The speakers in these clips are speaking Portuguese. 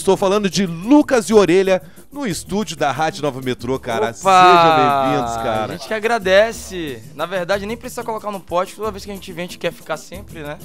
Estou falando de Lucas e Orelha no estúdio da Rádio Nova Metrô, cara. Opa! Sejam bem-vindos, A cara. gente que agradece. Na verdade, nem precisa colocar no pote. Toda vez que a gente vem, a gente quer ficar sempre, né?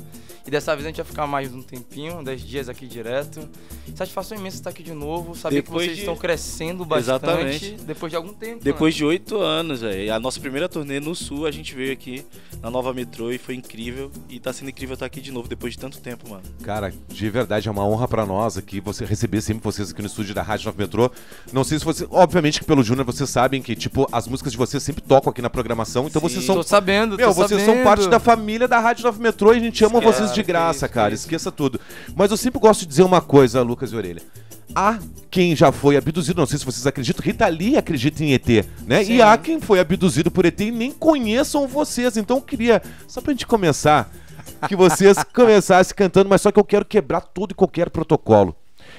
E dessa vez a gente vai ficar mais um tempinho, 10 dias aqui direto. Satisfação imensa estar aqui de novo. Saber Depois que vocês de- estão crescendo bastante. Exatamente. Depois de algum tempo. Depois né? de oito anos, velho. A nossa primeira turnê no Sul, a gente veio aqui na Nova Metrô e foi incrível. E tá sendo incrível estar aqui de novo depois de tanto tempo, mano. Cara, de verdade é uma honra pra nós aqui você receber sempre vocês aqui no estúdio da Rádio Nova Metrô. Não sei se você, obviamente que pelo Júnior vocês sabem que tipo as músicas de vocês sempre tocam aqui na programação, então Sim. vocês são Tô sabendo, Meu, tô vocês sabendo. são parte da família da Rádio Nova Metrô e a gente ama Esquece, vocês de graça, cara. Esqueça tudo. Mas eu sempre gosto de dizer uma coisa, Lucas e Orelha. Há quem já foi abduzido, não sei se vocês acreditam, Rita Lee acredita em ET, né? Sim. E há quem foi abduzido por ET e nem conheçam vocês. Então eu queria, só pra gente começar, que vocês começassem cantando, mas só que eu quero quebrar todo e qualquer protocolo.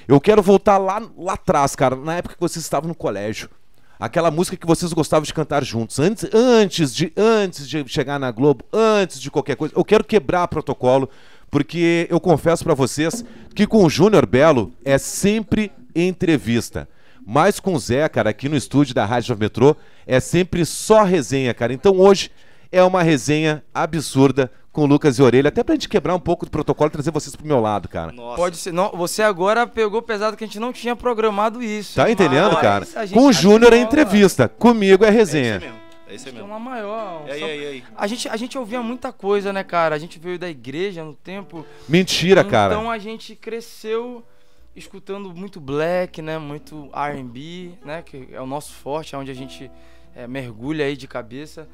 Eu quero voltar lá, lá atrás, cara, na época que vocês estavam no colégio. Aquela música que vocês gostavam de cantar juntos, antes, antes, de, antes de chegar na Globo, antes de qualquer coisa. Eu quero quebrar protocolo, porque eu confesso pra vocês que com o Júnior Belo é sempre entrevista. Mas com o Zé, cara, aqui no estúdio da Rádio Nova Metrô, é sempre só resenha, cara. Então hoje é uma resenha absurda com o Lucas e Orelha, até pra gente quebrar um pouco do protocolo e trazer vocês pro meu lado, cara. Nossa. Pode ser. Não, você agora pegou pesado que a gente não tinha programado isso. Tá entendendo, cara? Com o Júnior é entrevista, comigo é É esse resenha. mesmo. É esse É mesmo. uma maior. Aí, só- aí, aí? A gente, a gente ouvia muita coisa, né, cara? A gente veio da igreja no tempo. Mentira, cara. Então a gente cresceu escutando muito black, né? Muito R&B, né? Que é o nosso forte, é onde a gente é, mergulha aí de cabeça.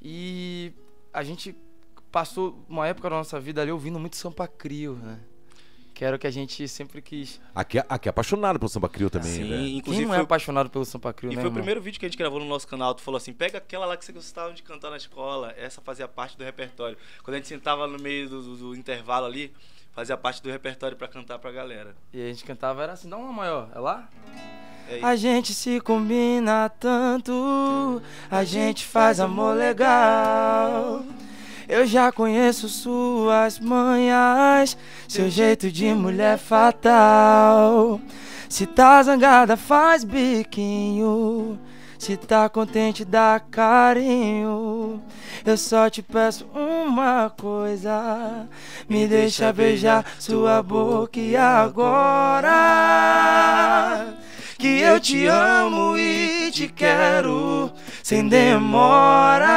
E a gente passou uma época da nossa vida ali ouvindo muito Sampa Crio, né? Que era o que a gente sempre quis. Aqui, é- aqui é apaixonado pelo samba crio também, Sim. Quem inclusive não é foi, apaixonado pelo Sampa Crio, e né, foi o irmão? primeiro vídeo que a gente gravou no nosso canal. Tu falou assim: pega aquela lá que você gostava de cantar na escola. Essa fazia parte do repertório. Quando a gente sentava no meio do, do- do intervalo ali, fazia parte do repertório pra cantar pra galera. E a gente cantava, era assim, dá uma maior, é lá? É. A gente se combina tanto, a gente faz amor legal. Eu já conheço suas manhas, seu jeito de mulher fatal. Se tá zangada, faz biquinho. Se tá contente, dá carinho. Eu só te peço uma coisa: me deixa beijar sua boca e agora. Que eu te amo e te quero sem demora.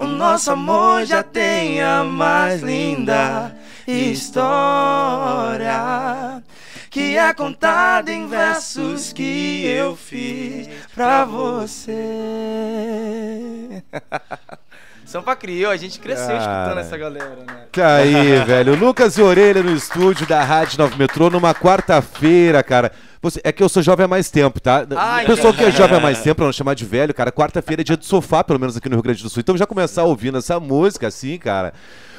O nosso amor já tem a mais linda história que é contada em versos que eu fiz pra você. Sampa criou, a gente cresceu Cara. escutando essa galera, né? Tá aí, velho. Lucas e Orelha no estúdio da Rádio Nova Metrô numa quarta-feira, cara. Você, é que eu sou jovem há mais tempo, tá? Ah, o pessoal que é jovem há mais tempo, pra não chamar de velho, cara, quarta-feira é dia do sofá, pelo menos aqui no Rio Grande do Sul. Então já começar ouvindo essa música assim, cara.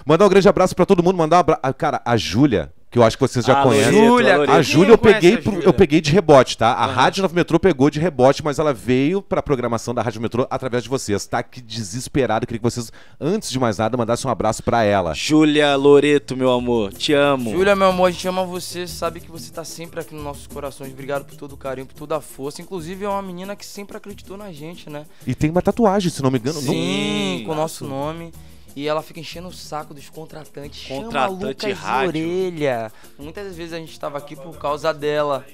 Mandar um grande abraço pra todo mundo, mandar um abraço. Cara, a Júlia, que eu acho que vocês já Ah, conhecem. Júlia. A Júlia eu peguei, a pro- Júlia? eu peguei de rebote, tá? A Aham. Rádio Nova Metrô pegou de rebote, mas ela veio pra programação da Rádio Metrô através de vocês. Tá aqui desesperado. Queria que vocês, antes de mais nada, mandassem um abraço pra ela. Júlia Loreto, meu amor, te amo. Júlia, meu amor, a gente ama você, sabe que você tá sempre aqui nos nossos corações. Obrigado por todo o carinho, por toda a força. Inclusive, é uma menina que sempre acreditou na gente, né? E tem uma tatuagem, se não me engano. Sim, Não- com o nosso nome. E ela fica enchendo o saco dos contratantes. Chama Contratante Lucas rádio. Orelha. Muitas vezes a gente tava aqui por causa dela.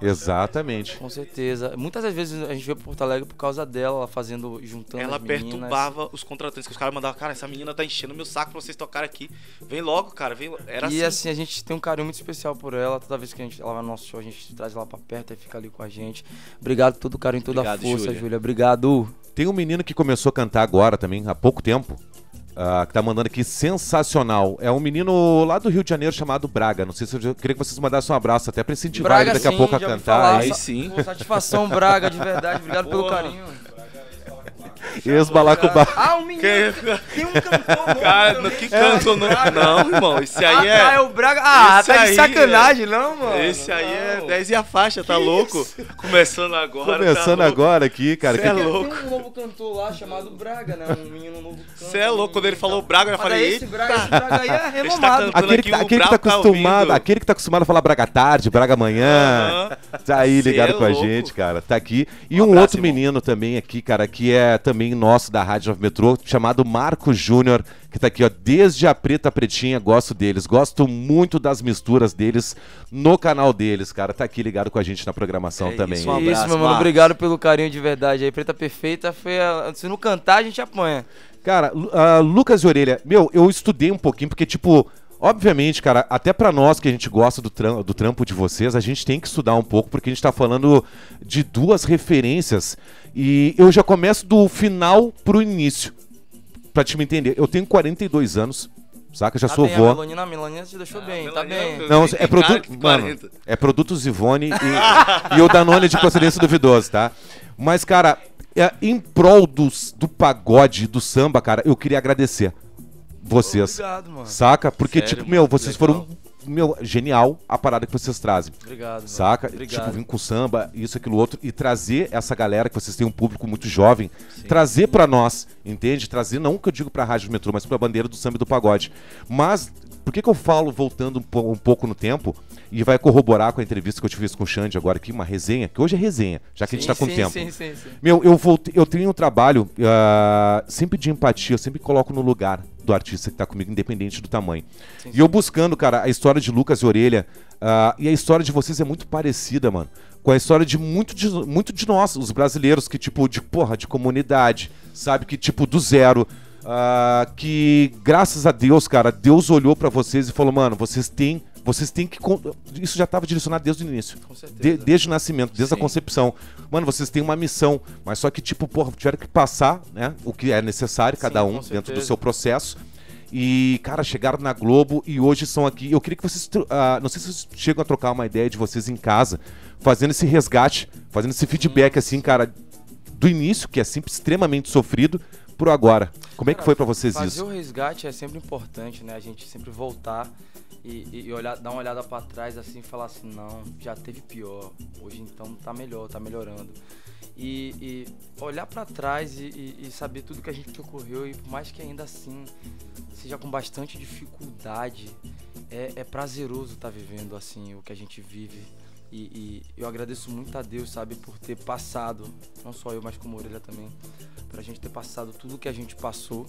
Exatamente. Com certeza. Muitas das vezes a gente veio pro Porto Alegre por causa dela, ela fazendo, juntando Ela as meninas. perturbava os contratantes, que os caras mandavam, cara, essa menina tá enchendo meu saco pra vocês tocarem aqui. Vem logo, cara, vem. Era e assim. assim, a gente tem um carinho muito especial por ela. Toda vez que a gente, ela vai no nosso show, a gente traz ela pra perto e fica ali com a gente. Obrigado por todo o carinho, toda a Obrigado, força, Júlia. Júlia. Obrigado. Tem um menino que começou a cantar agora também, há pouco tempo. ah, que tá mandando aqui sensacional. É um menino lá do Rio de Janeiro chamado Braga. Não sei se eu eu queria que vocês mandassem um abraço até pra incentivar ele daqui a sim, pouco a já ouvi cantar. falar. Aí sim. pô, satisfação, Braga, de verdade. Obrigado pelo Porra. carinho. Ex-Balacubá. Ah, um menino. Quem- Tem um cantor Cara, também. no que canto não. Não, irmão. Esse aí Ah, tá, é é. o Braga. Ah, Esse tá de aí, sacanagem, não, mano. Esse aí é Não. 10 e a faixa, tá louco? Começando agora. Começando tá agora aqui, cara. Cê que- é Tem louco. um novo cantor lá chamado Braga, né? Um menino novo cantor. Você é louco, quando ele falou Braga, eu falei, esse. Braga, esse Braga aí é tá renomado. cantando Aquele, aqui, que, aquele que tá tá acostumado, ouvindo. aquele que tá acostumado a falar Braga tarde, Braga amanhã, tá aí ligado é com a gente, cara. Tá aqui. E Um outro menino também aqui, cara, que é também nosso da Rádio Nova Metrô, chamado Marco Júnior, que tá aqui, ó, desde a Preta Pretinha, gosto deles. Gosto muito das misturas deles no canal deles, cara. Tá aqui ligado com a gente na programação É também. isso, um Isso, abraço, meu mano. Obrigado pelo carinho de verdade aí. Preta Perfeita foi. a- Se não cantar, a gente apanha. Cara, ah, Lucas de Orelha, meu, eu estudei um pouquinho, porque, tipo, obviamente, cara, até pra nós que a gente gosta do, tram- do trampo de vocês, a gente tem que estudar um pouco, porque a gente tá falando de duas referências. E eu já começo do final pro início, pra te me entender. Eu tenho 42 anos, saca? Já Ah, sou tem a vô. Melanina, a Melanina se deixou Ah, bem, tá bem. Não, é produto. Mano, 40. é produtos Ivone e, e o Danone de procedência duvidosa, tá? Mas, cara, é, em prol dos, do pagode, do samba, cara, eu queria agradecer vocês. Obrigado, mano. Saca? Porque, Sério, tipo, meu, mano, vocês legal. foram. Meu, genial a parada que vocês trazem. Obrigado. mano. Saca? Obrigado. Tipo, vir com samba, isso, aquilo, outro, e trazer essa galera, que vocês têm um público muito jovem, trazer pra nós, entende? Trazer, não que eu digo pra Rádio Metrô, mas pra bandeira do samba e do pagode. Mas, por que que eu falo, voltando um, um pouco no tempo, e vai corroborar com a entrevista que eu te fiz com o Xande agora aqui, uma resenha, que hoje é resenha, já que a gente tá com sim, tempo. Sim, sim, sim. Meu, eu, voltei, eu tenho um trabalho ah, sempre de empatia, eu sempre coloco no lugar do artista que tá comigo, independente do tamanho. Sim, E eu buscando, cara, a história de Lucas e Orelha, ah, e a história de vocês é muito parecida, mano, com a história de muito de, muito de nós, os brasileiros, que tipo, de porra, de comunidade, sabe? Que tipo, do zero. ah, que graças a Deus, cara, Deus olhou pra vocês e falou, mano, vocês têm. Vocês têm que. Isso já estava direcionado desde o início. De- desde o nascimento, desde a Sim. concepção. Mano, vocês têm uma missão, mas só que, tipo, porra, tiveram que passar, né? O que é necessário, cada Sim, um, dentro do seu processo. E, cara, chegaram na Globo e hoje são aqui. Eu queria que vocês. ah, não sei se vocês chegam a trocar uma ideia de vocês em casa, fazendo esse resgate, fazendo esse feedback, assim, cara, do início, que é sempre extremamente sofrido, pro agora. Como é que foi pra vocês Fazer isso? o resgate é sempre importante, né? A gente sempre voltar e, e- olhar, dar uma olhada pra trás assim e falar assim, não, já teve pior. Hoje então tá melhor, tá melhorando. E, e olhar pra trás e, e- saber tudo que a gente ocorreu e por mais que ainda assim seja com bastante dificuldade, é, é prazeroso estar vivendo assim o que a gente vive. E, e eu agradeço muito a Deus, sabe, por ter passado, não só eu, mas como Orelha também, pra gente ter passado tudo que a gente passou,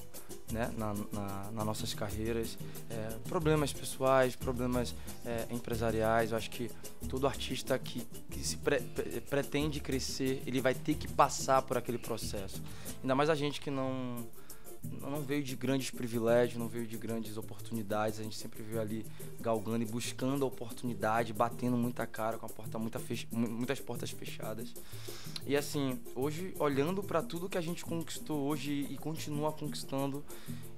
né, na, na, nas nossas carreiras, é, problemas pessoais, problemas é, empresariais. Eu acho que todo artista que, que se pre- pre- pretende crescer, ele vai ter que passar por aquele processo. Ainda mais a gente que não não veio de grandes privilégios, não veio de grandes oportunidades. A gente sempre veio ali galgando e buscando a oportunidade, batendo muita cara com a porta muita fech- mu- muitas portas fechadas. E assim, hoje olhando para tudo que a gente conquistou hoje e continua conquistando,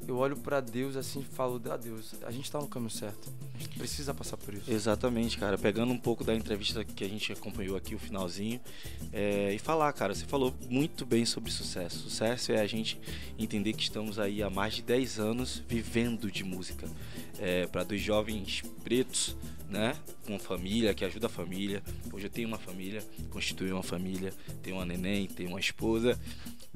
eu olho para Deus assim e falo: "Ah, Deus, a gente tá no caminho certo. A gente precisa passar por isso". Exatamente, cara. Pegando um pouco da entrevista que a gente acompanhou aqui, o finalzinho, é, e falar, cara, você falou muito bem sobre sucesso. Sucesso é a gente entender que estamos aí há mais de 10 anos vivendo de música. para dois jovens pretos, né? Com família, que ajuda a família. Hoje eu tenho uma família, constituí uma família, tenho uma neném, tenho uma esposa.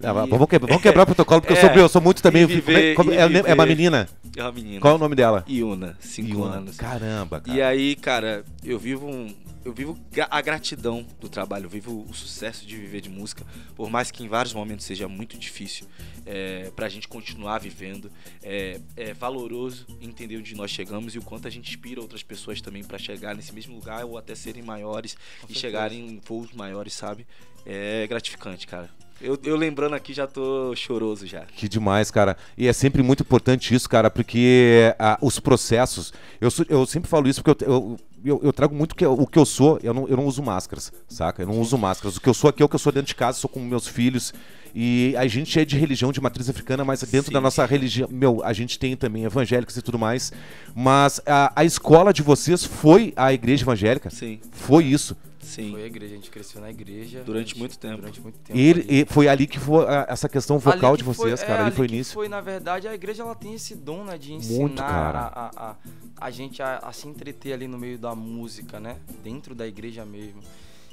Ah, vamos, quebrar, vamos quebrar o protocolo, porque eu, É, sou, eu sou muito também. viver- como é- como- é, é uma menina? É uma menina. Qual é o nome dela? Iuna, 5 Iuna. anos. Caramba, cara. E aí, cara, eu vivo um, eu vivo a gratidão do trabalho, eu vivo o sucesso de viver de música, por mais que em vários momentos seja muito difícil, é, pra gente continuar vivendo. É, é valoroso entender onde nós chegamos e o quanto a gente inspira outras pessoas também pra chegar nesse mesmo lugar ou até serem maiores e certeza. chegarem em voos maiores, sabe? É gratificante, cara. Eu, eu lembrando aqui já tô choroso já. Que demais, cara. E é sempre muito importante isso, cara, porque ah, os processos. Eu, eu sempre falo isso porque eu, eu, eu, eu trago muito que o que eu sou. Eu não, eu não uso máscaras, saca? Eu não uso máscaras. O que eu sou aqui é o que eu sou dentro de casa, sou com meus filhos. E a gente é de religião de matriz africana, mas dentro Sim. da nossa religião. Meu, a gente tem também evangélicos e tudo mais. Mas a, a escola de vocês foi a igreja evangélica? Sim. Foi isso. Sim. Foi a igreja, a gente cresceu na igreja. Durante gente- muito tempo. Durante muito tempo. Ele, ali. e foi ali que foi a- essa questão vocal Ali de que foi- vocês, é, cara. Ali ali foi que início. Foi, na verdade, a igreja ela tem esse dom, né, de ensinar Muito, cara. A, a, a, a gente a, a se entreter ali no meio da música, né? Dentro da igreja mesmo.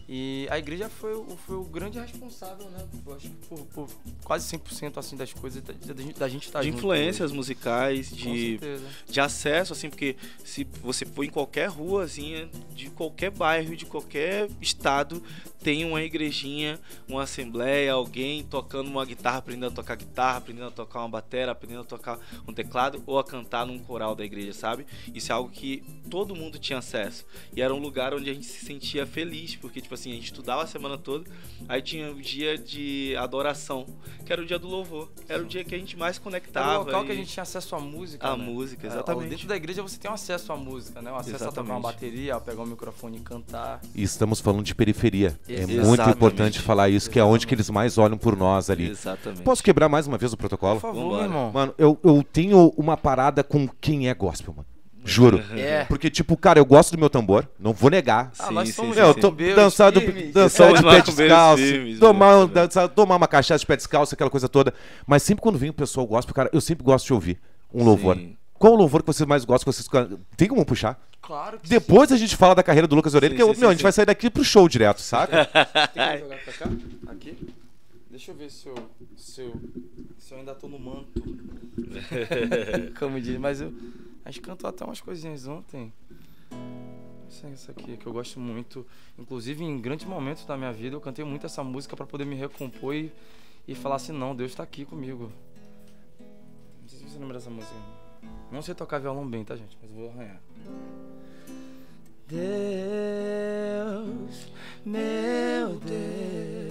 E a igreja foi, o- foi o grande responsável, né? Eu acho que por, por quase 100% assim das coisas da, da, gente- estar de junto influências hoje. musicais, de, de acesso, assim, porque se você for em qualquer ruazinha, de qualquer bairro, de qualquer estado, tem uma igrejinha, uma assembleia, alguém tocando uma guitarra, aprendendo a tocar guitarra, aprendendo a tocar uma bateria, aprendendo a tocar um teclado ou a cantar num coral da igreja, sabe? Isso é algo que todo mundo tinha acesso. E era um lugar onde a gente se sentia feliz, porque, tipo assim, a gente estudava a semana toda, aí tinha o dia de adoração, que era o dia do louvor. Era o dia que a gente mais Era conectava. o local e- que a gente tinha acesso à música. A né? música, É, exatamente. Dentro da igreja você tem um acesso à música, né? Um acesso a tocar uma Exatamente. bateria, a pegar um microfone e cantar. E estamos falando de periferia. É Exatamente. muito importante falar isso, que é onde que Exatamente. eles mais olham por nós ali. Exatamente. Posso quebrar mais uma vez o Por protocolo? favor, Vambora. irmão. Mano, eu, eu tenho uma parada com quem é gospel, mano. Juro. É. Porque, tipo, cara, eu gosto do meu tambor, não vou negar. Ah, Sim, nós sim, somos sim, sim. tô, Meus dançar, de pé descalço, firmes, tomar, um- velho. dançar, tomar uma cachaça de pé descalço, aquela coisa toda. Mas sempre quando vem o pessoal gospel, cara, eu sempre gosto de ouvir um louvor. Sim. Qual o louvor que vocês mais gostam? Que vocês... Tem como puxar? Claro que Depois a gente fala da carreira do Lucas Orelha, Sim, que eu- sim, meu, sim, a gente sim. vai sair daqui pro show direto, saca? Tem como jogar pra cá? Aqui? Deixa eu ver se eu, se eu, se eu ainda tô no manto. Como diz, mas eu. A gente cantou até umas coisinhas ontem. Essa, essa aqui, que eu gosto muito. Inclusive, em grandes momentos da minha vida, eu cantei muito essa música pra poder me recompor e, e falar assim: não, Deus tá aqui comigo. Não sei se você lembra dessa música. Não sei tocar violão bem, tá, gente? Mas vou arranhar. Deus, meu Deus.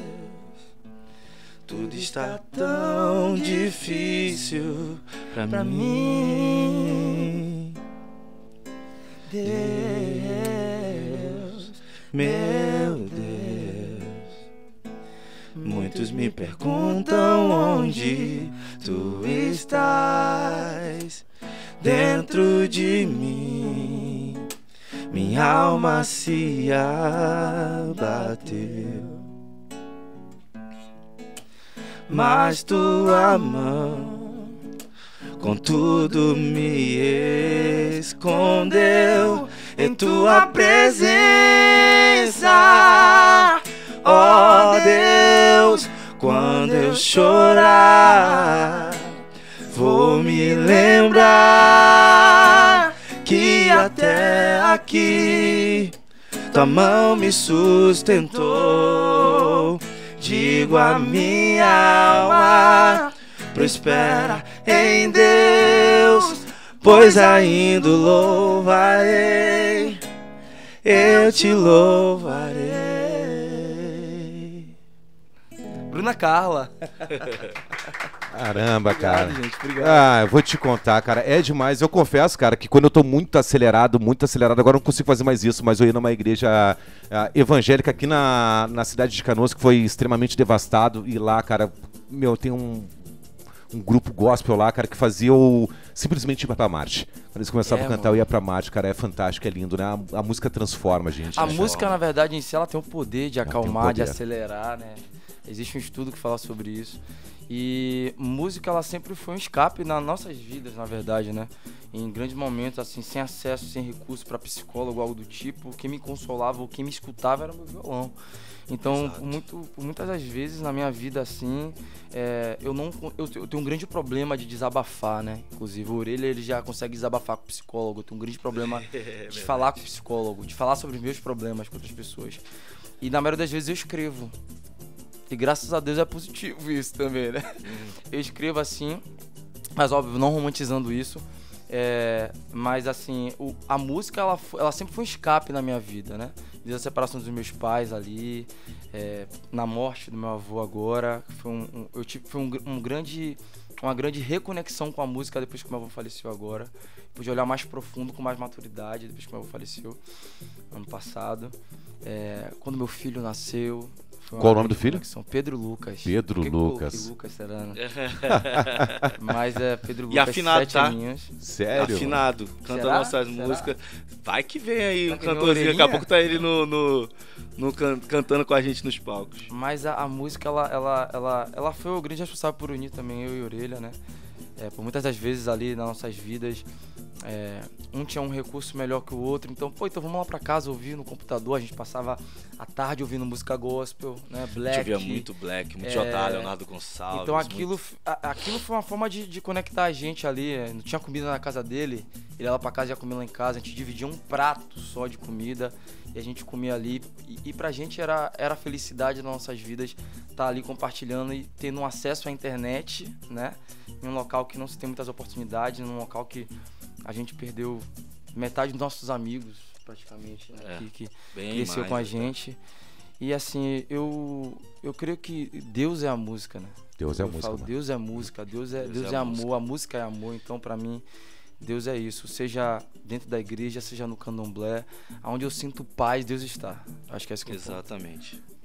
Tudo está tão difícil pra, pra mim. Deus, Meu Deus. Muitos me perguntam onde tu estás dentro de mim. Minha alma se abateu. Mas tua mão, contudo, me escondeu em tua presença. Ó Deus, quando eu chorar, vou me lembrar que até aqui tua mão me sustentou. Digo a minha alma, prospera em Deus, pois ainda louvarei, eu te louvarei. Bruna Carla. Caramba, cara. Obrigado, gente. Obrigado. Ah, eu vou te contar, cara. É demais. Eu confesso, cara, que quando eu tô muito acelerado, muito acelerado, agora eu não consigo fazer mais isso, mas eu ia numa igreja ah, evangélica aqui na, na cidade de Canoas, que foi extremamente devastado. E lá, cara, meu, tem um, um grupo gospel lá, cara, que fazia o. Simplesmente ir pra Marte. Quando eles começavam É, a cantar, mano. eu ia pra Marte, cara. É fantástico, é lindo, né? A, a música transforma a gente. A né? música, na verdade, em si, ela tem o poder de acalmar, de poder. acelerar, né? Existe um estudo que fala sobre isso. E música, ela sempre foi um escape nas nossas vidas, na verdade, né? Em grandes momentos, assim, sem acesso, sem recurso para psicólogo, algo do tipo, quem me consolava ou quem me escutava era meu violão. Então, por, muito, por muitas das vezes na minha vida, assim, é, eu não eu, eu tenho um grande problema de desabafar, né? Inclusive, o Orelha ele já consegue desabafar com o psicólogo. Eu tenho um grande problema de falar com o psicólogo, de falar sobre os meus problemas com outras pessoas. E na maioria das vezes eu escrevo. E graças a Deus é positivo isso também, né? Eu escrevo assim, mas óbvio, não romantizando isso. É, mas assim, o- a música ela, ela sempre foi um escape na minha vida, né? Desde a separação dos meus pais ali, é, na morte do meu avô agora, foi um, um- eu tive foi um, um grande uma grande reconexão com a música depois que meu avô faleceu agora. Pude olhar mais profundo, com mais maturidade depois que meu avô faleceu ano passado. É, quando meu filho nasceu, Foi Qual o nome do filho? conexão. Pedro Lucas. Pedro que que Lucas. coloquei Lucas, será, né? Mas é Pedro E Lucas, afinado, sete tá? aninhos. Sério? Afinado, cantando Será? nossas Será? músicas. Vai que vem aí Tá um que cantorzinho, daqui a pouco tá ele no, no, no can- cantando com a gente nos palcos. Mas a, a música, ela, ela, ela, ela foi o grande responsável por unir também eu e Orelha, né? É, por muitas das vezes ali nas nossas vidas, é, um tinha um recurso melhor que o outro. Então, pô, então vamos lá pra casa ouvir no computador. A gente passava a tarde ouvindo música gospel, né? A gente Black. ouvia muito Black, muito é, Jotá, Leonardo Gonçalves. Então muito- aquilo, f- a- aquilo foi uma forma de, de conectar a gente ali. Não tinha comida na casa dele, ele ia lá pra casa e ia comer lá em casa. A gente dividia um prato só de comida e a gente comia ali. E, e pra gente era, era a felicidade das nossas vidas estar ali compartilhando e tendo um acesso à internet, né? Em um local que não se tem muitas oportunidades, num local que a gente perdeu metade dos nossos amigos, praticamente, né? É, que, que bem cresceu mais, com a né? gente. E assim, eu, eu creio que Deus é a música, né? Deus é a eu música. falo. Deus é música, Deus é, Deus Deus é é, a amor, música. a música é amor, então pra mim Deus é isso, seja dentro da igreja, seja no candomblé, aonde eu sinto paz, Deus está. Acho que é isso que eu falo.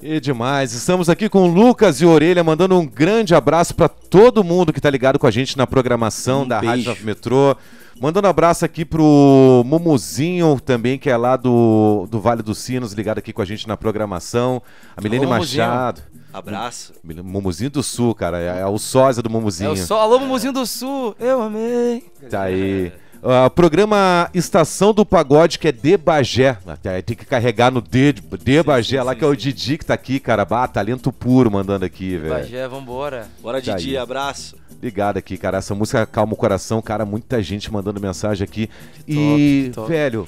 E demais, estamos aqui com o Lucas e Orelha, mandando um grande abraço para todo mundo que tá ligado com a gente na programação Um da Rádio beijo. Nove Metrô. Mandando um abraço aqui pro Mumuzinho também, que é lá do, do Vale dos Sinos, ligado aqui com a gente na programação. A Milene Alô. Machado. Abraço. Mumuzinho do Sul, cara. É, é o sósia do É Mumuzinho. o sol, alô Mumuzinho do Sul, eu amei. Tá aí. Ah, programa Estação do Pagode, que é de Bagé. Tem que carregar no D de, Bagé, sim, lá sim, que é o. Didi que tá aqui, cara. Bah, talento puro mandando aqui, velho. Bagé, vambora. Bora, Tá Didi, aí. abraço. Ligado aqui, cara. Essa música calma o coração, cara. Muita gente mandando mensagem aqui. e, que top. velho,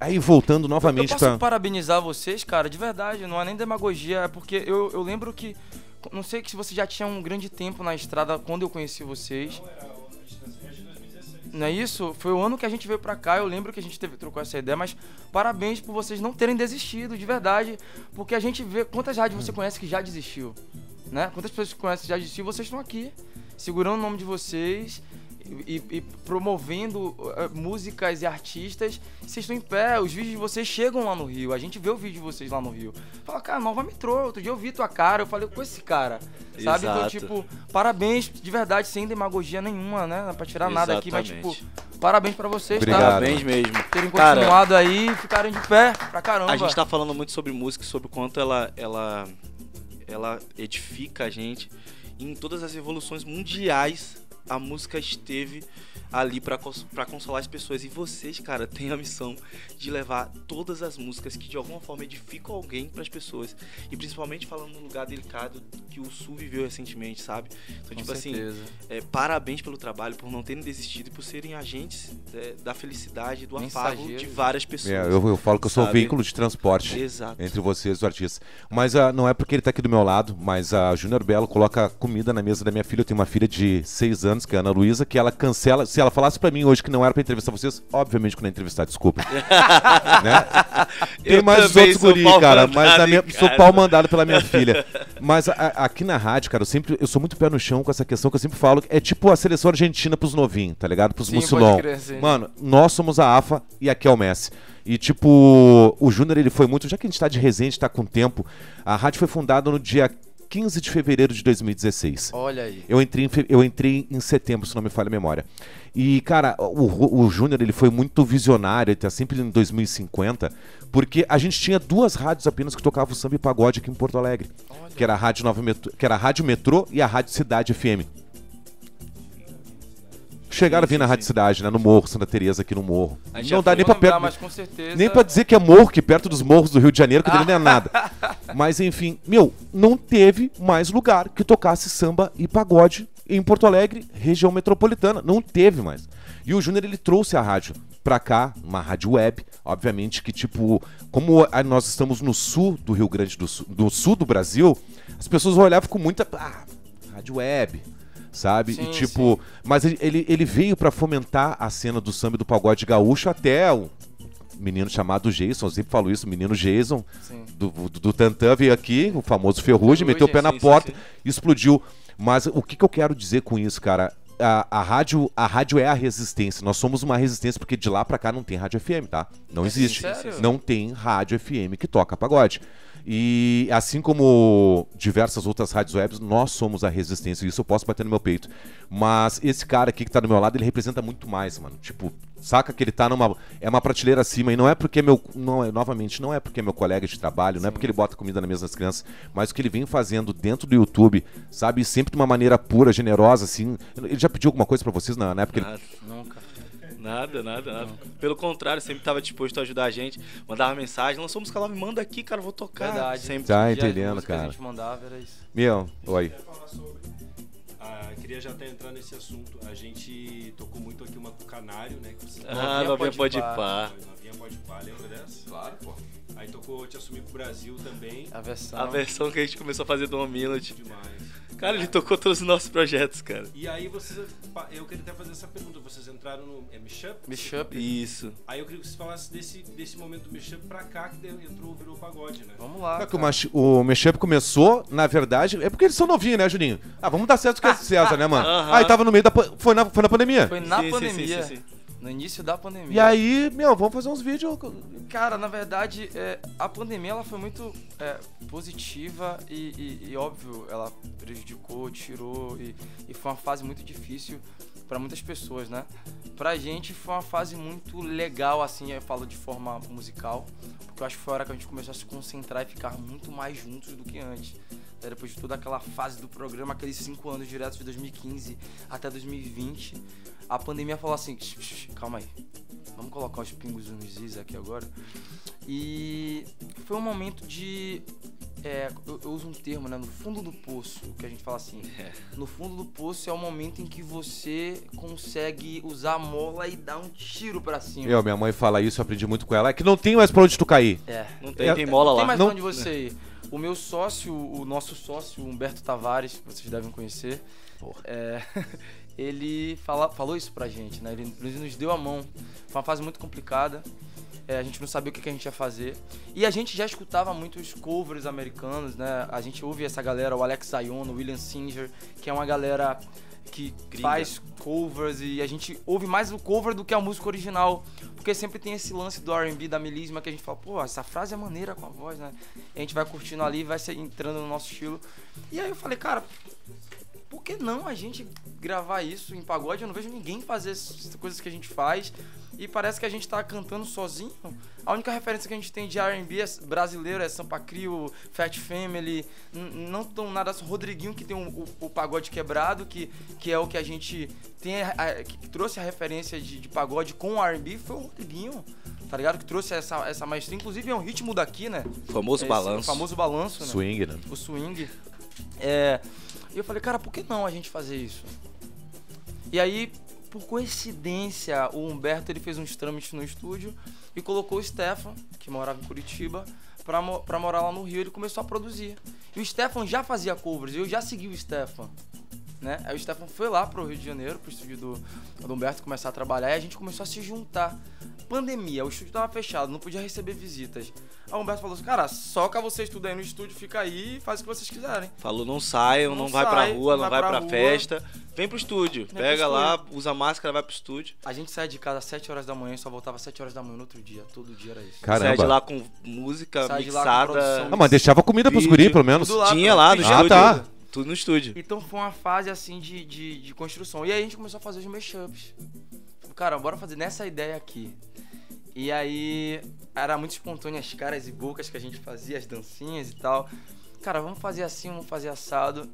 aí voltando Eu novamente posso pra. parabenizar vocês, cara, de verdade, não é nem demagogia, é porque eu, eu lembro que. Não sei que se você já tinha um grande tempo na estrada quando eu conheci vocês. Não é isso? Foi o ano que a gente veio pra cá, eu lembro que a gente teve, trocou essa ideia, mas parabéns por vocês não terem desistido, de verdade. Porque a gente vê quantas rádios você conhece que já desistiu. Né? Quantas pessoas que conhecem que já desistiu, vocês estão aqui, segurando o nome de vocês e, e promovendo eh, músicas e artistas. Vocês estão em pé, os vídeos de vocês chegam lá no Rio. A gente vê o vídeo de vocês lá no Rio. Fala, cara, Nova Metrô. Outro dia eu vi tua cara, eu falei com esse cara. Sabe? Então, Exato. tipo, parabéns, de verdade, sem demagogia nenhuma, né? Não é pra tirar nada aqui, mas, tipo, Exatamente. parabéns pra vocês, Obrigado. tá? Parabéns mesmo. Terem Cara, continuado aí e ficarem de pé pra caramba. A gente tá falando muito sobre música, sobre o quanto ela, ela, ela edifica a gente. Em todas as evoluções mundiais, a música esteve ali pra consolar as pessoas. E vocês, cara, têm a missão de levar todas as músicas que de alguma forma edificam alguém pras pessoas. E principalmente falando num lugar delicado que o Sul viveu recentemente, sabe? Então, Com tipo assim, certeza. é, parabéns pelo trabalho, por não terem desistido e por serem agentes é, da felicidade, do afago de várias pessoas. É, eu, eu falo que eu sou o veículo de transporte. Exato. entre vocês, os artistas. Mas ah, não é porque ele tá aqui do meu lado, mas a Júnior Belo coloca comida na mesa da minha filha. Eu tenho uma filha de 6 anos, que é a Ana Luísa, que ela cancela. Se ela falasse pra mim hoje que não era pra entrevistar vocês, obviamente que não ia entrevistar, desculpa. né? Tem Eu mais outros guri, cara, mandado mas a minha, sou pau mandado pela minha filha. Mas a- a- aqui na rádio, cara, eu sempre eu sou muito pé no chão com essa questão que eu sempre falo. É tipo a seleção argentina pros novinhos, tá ligado? Pros muçulmão. Mano, nós somos a AFA e aqui é o Messi. E tipo, o Júnior ele foi muito, já que a gente tá de Resende, tá com tempo, a rádio foi fundada no dia 15 de fevereiro de 2016. Olha aí. Eu entrei, em, fe- eu entrei em setembro, se não me falha a memória. E, cara, o, o Júnior ele foi muito visionário, ele tá sempre em 2050, porque a gente tinha duas rádios apenas que tocavam samba e pagode aqui em Porto Alegre. Olha. Que era a Rádio Nova Metrô, que era a Rádio Metrô e a Rádio Cidade FM. Chegaram a vir na Rádio Cidade, né? No Morro, Santa Teresa aqui no Morro. Não dá nem pra, lembrar, per- mas com certeza. nem pra dizer que é morro, que perto dos morros do Rio de Janeiro, que dele não é nada. Mas enfim, meu, não teve mais lugar que tocasse samba e pagode em Porto Alegre, região metropolitana. Não teve mais. E o Júnior, ele trouxe a rádio pra cá, uma rádio web, obviamente que, tipo, como nós estamos no sul do Rio Grande do Sul, no sul do Brasil, as pessoas olhavam com muita. Ah, rádio web. Sabe? Sim, e tipo, mas ele, ele, veio pra fomentar a cena do samba e do pagode gaúcho até o menino chamado Jason, eu sempre falo isso, o menino Jason, Sim. do, do, do Tantan veio aqui, o famoso Ferrugem, meteu o pé na sim, sim, porta sim. e explodiu. Mas o que, que eu quero dizer com isso, cara? A, a, rádio, a rádio é a resistência. Nós somos uma resistência porque de lá pra cá não tem rádio FM, tá? Não existe. sério? Não tem rádio FM que toca pagode. E assim como diversas outras rádios webs, nós somos a resistência. Isso eu posso bater no meu peito. Mas esse cara aqui que tá do meu lado, ele representa muito mais, mano. Tipo, saca que ele tá numa. É uma prateleira acima. E não é porque meu. Não é, novamente, não é porque é meu colega de trabalho, não é porque ele bota comida na mesa das crianças, mas o que ele vem fazendo dentro do YouTube, sabe? Sempre de uma maneira pura, generosa, assim. Ele já pediu alguma coisa para vocês na, na época? Nada. Nunca. Nada, nada, nada. Pelo contrário, sempre estava disposto a ajudar a gente. Mandava mensagem, lançou música lá, me manda aqui, cara, vou tocar. Verdade. Sempre. Tá entendendo, cara. Que a gente mandava era isso. Meu, oi. Ah, queria já até entrar nesse assunto. A gente tocou muito aqui uma com o Canário, né? Ah, novinha pode pá. Novinha pode pá, lembra dessa? Claro, pô. Aí tocou Te Assumir pro Brasil também. A versão. A versão que a gente começou a fazer do One Minute. Demais. Cara, ele tocou todos os nossos projetos, cara. E aí vocês. Eu queria até fazer essa pergunta. Vocês entraram no. É Mashup? Mashup. Isso. Aí eu queria que vocês falassem desse, desse momento do Mashup pra cá, que entrou, virou pagode, né? Vamos lá. Que o, cara. O Mashup começou, na verdade, é porque eles são novinhos, né, Juninho? Ah, vamos dar certo com esse César, né, mano? Aham. Aí tava no meio da. Foi na, foi na pandemia. Foi na Sim, sim, pandemia. sim, sim, sim. No início da pandemia. E aí, meu, vamos fazer uns vídeos. Cara, na verdade, é, a pandemia ela foi muito é, positiva e, e- e, óbvio, ela prejudicou, tirou e, e foi uma fase muito difícil para muitas pessoas, né? Pra gente foi uma fase muito legal, assim, eu falo de forma musical, porque eu acho que foi a hora que a gente começou a se concentrar e ficar muito mais juntos do que antes. Depois de toda aquela fase do programa, aqueles cinco anos diretos de 2015 até 2020, a pandemia falou assim: "Shh, shh, shh, calma aí, vamos colocar os pingos nos is aqui agora. E foi um momento de. é, eu, eu uso um termo, né? No fundo do poço, que a gente fala assim. É. No fundo do poço é o momento em que você consegue usar a mola e dar um tiro pra cima. Eu, minha mãe fala isso, eu aprendi muito com ela. É que não tem mais pra onde tu cair. É. Não tem, É- tem mola Não tem lá. mais Não- pra onde você ir. O meu sócio, o nosso sócio, Humberto Tavares, que vocês devem conhecer, é, ele fala, falou isso pra gente, né? Ele, ele nos deu a mão. Foi uma fase muito complicada. é, a gente não sabia o que, que a gente ia fazer. E a gente já escutava muitos covers americanos, né? A gente ouve essa galera, o Alex Zion, o William Singer, que é uma galera que Gringa. faz covers e a gente ouve mais o cover do que a música original. Porque sempre tem esse lance do R&B, da melisma, que a gente fala, pô, essa frase é maneira com a voz, né? E a gente vai curtindo ali, vai entrando no nosso estilo. E aí eu falei, cara, por que não a gente gravar isso em pagode? Eu não vejo ninguém fazer essas coisas que a gente faz. E parece que a gente tá cantando sozinho. A única referência que a gente tem de R&B é brasileiro é Sampa Crio, Fat Family, não tão nada Rodriguinho que tem o, o- o pagode quebrado, que, que é o que a gente tem, a- que trouxe a referência de, de pagode com o R&B, foi o Rodriguinho, tá ligado? Que trouxe essa, essa maestria, inclusive é um ritmo daqui, né? Famoso Esse- balanço. O famoso balanço, né? Swing, né? o swing. É, e eu falei, cara, por que não a gente fazer isso? E aí, por coincidência, o Humberto ele fez uns trâmites no estúdio e colocou o Stefan, que morava em Curitiba, pra, pra morar lá no Rio. Ele começou a produzir. E o Stefan já fazia covers, eu já segui o Stefan. Né? Aí o Stefan foi lá pro Rio de Janeiro, pro estúdio do, do Humberto começar a trabalhar e a gente começou a se juntar. Pandemia, o estúdio tava fechado, não podia receber visitas. Aí o Humberto falou assim, cara, soca vocês tudo aí no estúdio, fica aí e faz o que vocês quiserem. Falou, não saiam, não, Não vai pra rua, não vai vai pra pra, rua. festa. Vem pro estúdio. pro Pega lá, estúdio. usa máscara, vai pro estúdio. A gente saía de casa às 7 horas da manhã e só voltava às 7 horas da manhã no outro dia. Todo dia era isso. Caramba. Sai de lá com música Sai de lá com mixada. produção. Ah, mas deixava comida pros Vídeo, guri, pelo menos. lá. Tinha lá no Ah, estúdio. tá. Tudo no estúdio. Então foi uma fase assim de, de, de construção. E aí a gente começou a fazer os mashups. Tipo, Cara, bora fazer nessa ideia aqui. E aí era muito espontâneo as caras e bocas que a gente fazia, as dancinhas e tal. Cara, vamos fazer assim, vamos fazer assado.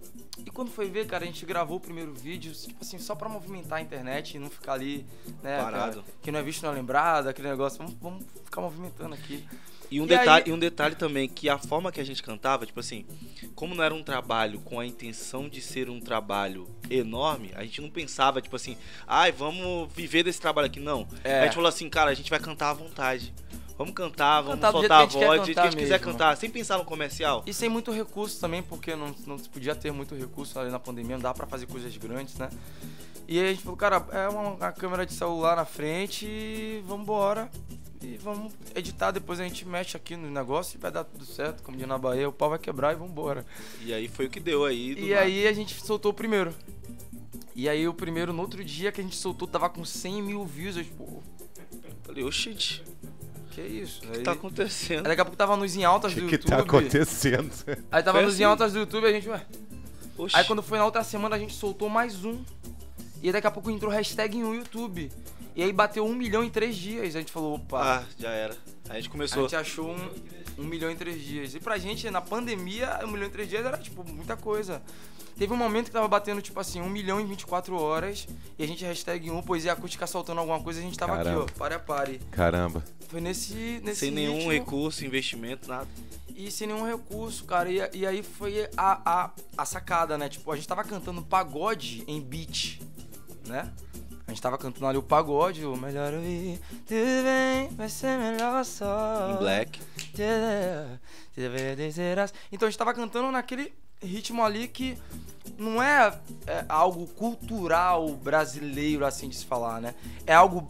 E quando foi ver, cara, a gente gravou o primeiro vídeo, tipo assim, só pra movimentar a internet e não ficar ali, né? Parado. cara, que não é visto, não é lembrado, aquele negócio. Vamos, vamos ficar movimentando aqui. E um, E detalhe, aí- e um detalhe também, que a forma que a gente cantava, tipo assim, como não era um trabalho com a intenção de ser um trabalho enorme, a gente não pensava, tipo assim, ai, vamos viver desse trabalho aqui. Não. É. A gente falou assim, cara, a gente vai cantar à vontade. Vamos cantar, vamos Cantar do jeito soltar a que a gente quer voz, do jeito que a gente quiser cantar, sem pensar no comercial. E sem muito recurso também, porque não, não se podia ter muito recurso ali na pandemia, não dava pra fazer coisas grandes, né? E aí a gente falou, cara, é uma, uma câmera de celular na frente e vambora. E vamos editar, depois a gente mexe aqui no negócio e vai dar tudo certo, como diz na Bahia, o pau vai quebrar e vambora. E aí foi o que deu aí. do E nada. aí a gente soltou o primeiro. E aí o primeiro, no outro dia que a gente soltou, tava com 100 mil views. Eu, tipo, Falei, oxente. que isso? O que Aí- tá acontecendo? Aí daqui a pouco tava nos em altas O do que, que YouTube. tá acontecendo? Aí tava Foi nos em assim. altas do YouTube e a gente, ué. Oxi. Aí quando foi na outra semana a gente soltou mais um. E daqui a pouco entrou hashtag no YouTube. E aí bateu um milhão em três dias. A gente falou, opa, Ah, já era. A gente a começou. gente achou um, um milhão em três dias. E pra gente, na pandemia, um milhão em três dias era, tipo, muita coisa. Teve um momento que tava batendo, tipo assim, um milhão em 24 horas. E a gente hashtag um, poesia acústica soltando alguma coisa, a gente tava Caramba. aqui, ó, pare a pare. Caramba. Foi nesse, nesse Sem nenhum ritmo. recurso, investimento, nada. E sem nenhum recurso, cara. E, e aí foi a, a, a sacada, né? Tipo, a gente tava cantando pagode em beat, né? A gente tava cantando ali o pagode, o melhor ouvir. Tudo bem, vai ser melhor só. Em black. Então a gente tava cantando naquele ritmo ali que não é, é algo cultural brasileiro, assim de se falar, né? É algo